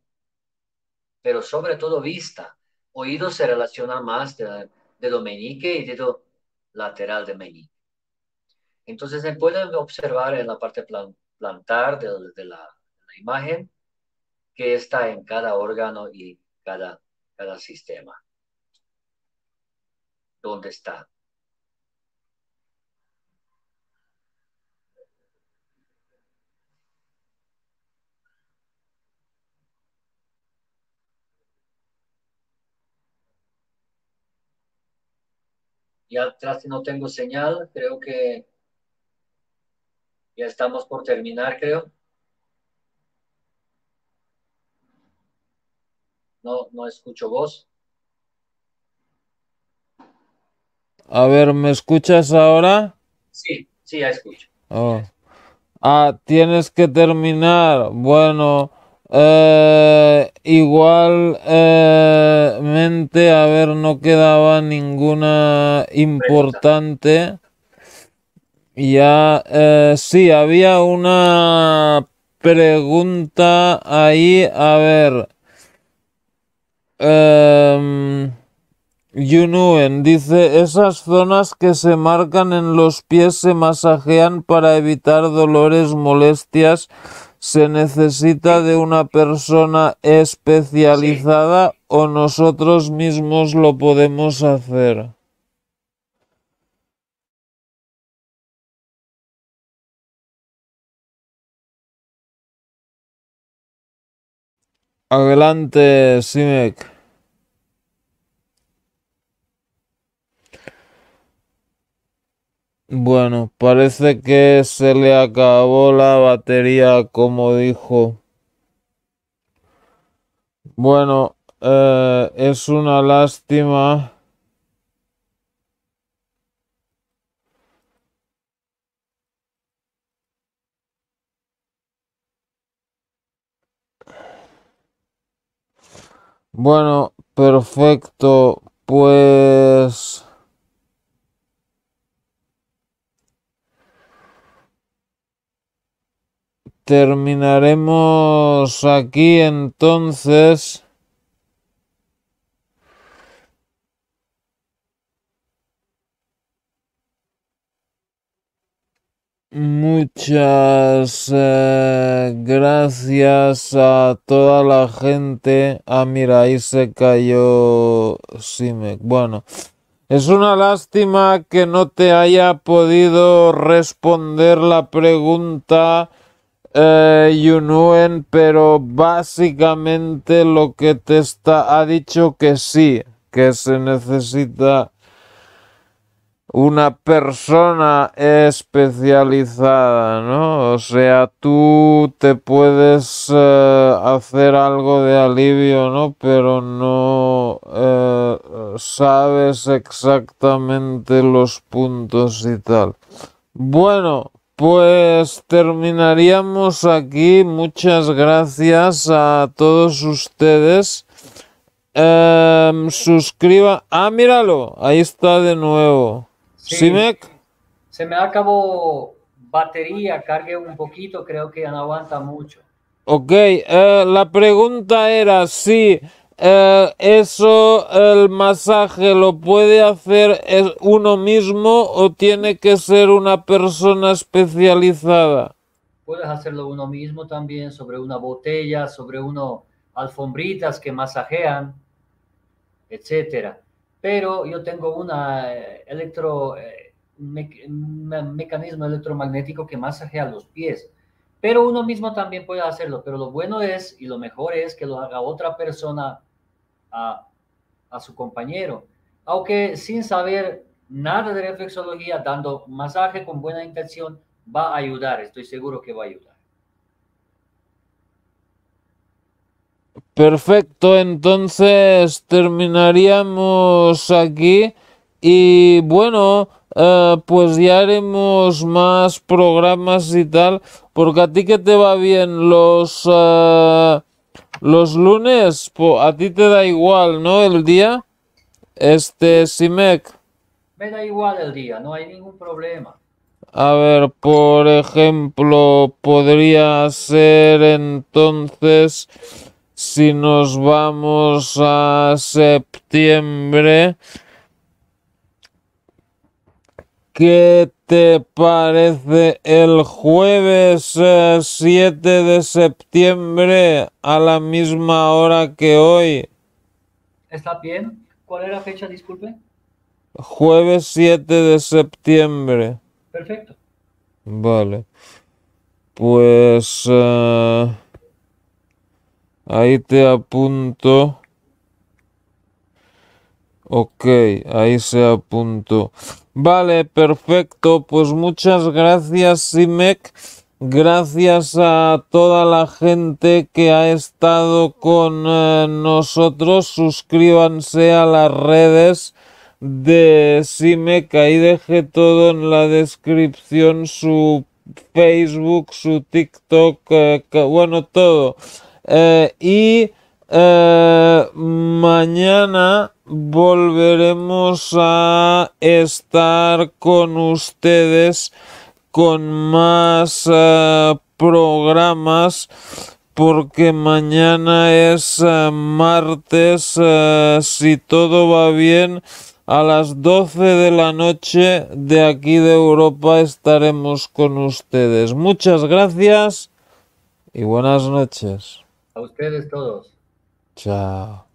pero sobre todo vista. Oídos se relaciona más de dedo meñique y dedo lateral de meñique. Entonces se puede observar en la parte plantar de, la, imagen que está en cada órgano y cada, cada sistema. ¿Dónde está? Ya atrás no tengo señal, creo que ya estamos por terminar, creo. No, no escucho voz. A ver, ¿me escuchas ahora? Sí, sí, ya escucho. Oh. Ah, tienes que terminar. Bueno, eh, igualmente, a ver, no quedaba ninguna importante. Ya, eh, sí, había una pregunta ahí, a ver. Eh, dice, esas zonas que se marcan en los pies se masajean para evitar dolores, molestias se necesita de una persona especializada o nosotros mismos lo podemos hacer. Adelante, Simek. Bueno, parece que se le acabó la batería, como dijo. Bueno, eh, es una lástima. Bueno, perfecto. Pues... terminaremos aquí entonces. Muchas eh, gracias a toda la gente. Ah, mira, ahí se cayó Simek. Bueno, es una lástima que no te haya podido responder la pregunta eh, Yunuen, pero básicamente lo que te está ha dicho que sí, que se necesita una persona especializada, ¿no? O sea, tú te puedes eh, hacer algo de alivio, ¿no? Pero no eh, sabes exactamente los puntos y tal. Bueno, pues terminaríamos aquí. Muchas gracias a todos ustedes. Em, suscriba. Ah, míralo. Ahí está de nuevo. Sí. Se me acabó batería, cargue un poquito, creo que ya no aguanta mucho. Ok, eh, la pregunta era si eh, eso, el masaje, lo puede hacer uno mismo o tiene que ser una persona especializada. Puedes hacerlo uno mismo también, sobre una botella, sobre uno alfombritas que masajean, etcétera pero yo tengo una eh, electro, eh, un mecanismo electromagnético que masajea los pies. Pero uno mismo también puede hacerlo, pero lo bueno es y lo mejor es que lo haga otra persona a, a su compañero. Aunque sin saber nada de reflexología, dando masaje con buena intención, va a ayudar, estoy seguro que va a ayudar. Perfecto, entonces terminaríamos aquí y bueno, eh, pues ya haremos más programas y tal, porque a ti que te va bien los eh, los lunes, a ti te da igual, ¿no? El día, este Simek. Me da igual el día, no hay ningún problema. A ver, por ejemplo, podría ser entonces si nos vamos a septiembre, ¿qué te parece el jueves 7 eh, de septiembre a la misma hora que hoy? ¿Está bien? ¿Cuál era la fecha, disculpe? Jueves 7 de septiembre. Perfecto. Vale. Pues... Eh, Ahí te apunto. Ok, ahí se apuntó. Vale, perfecto. Pues muchas gracias, Simek. Gracias a toda la gente que ha estado con eh, nosotros. Suscríbanse a las redes de Simek. Ahí dejé todo en la descripción. Su Facebook, su TikTok, eh, bueno, todo. Eh, y mañana volveremos a estar con ustedes con más eh, programas porque mañana es martes si todo va bien a las 12 de la noche de aquí de Europa estaremos con ustedes. Muchas gracias y buenas noches. A ustedes todos. Chao.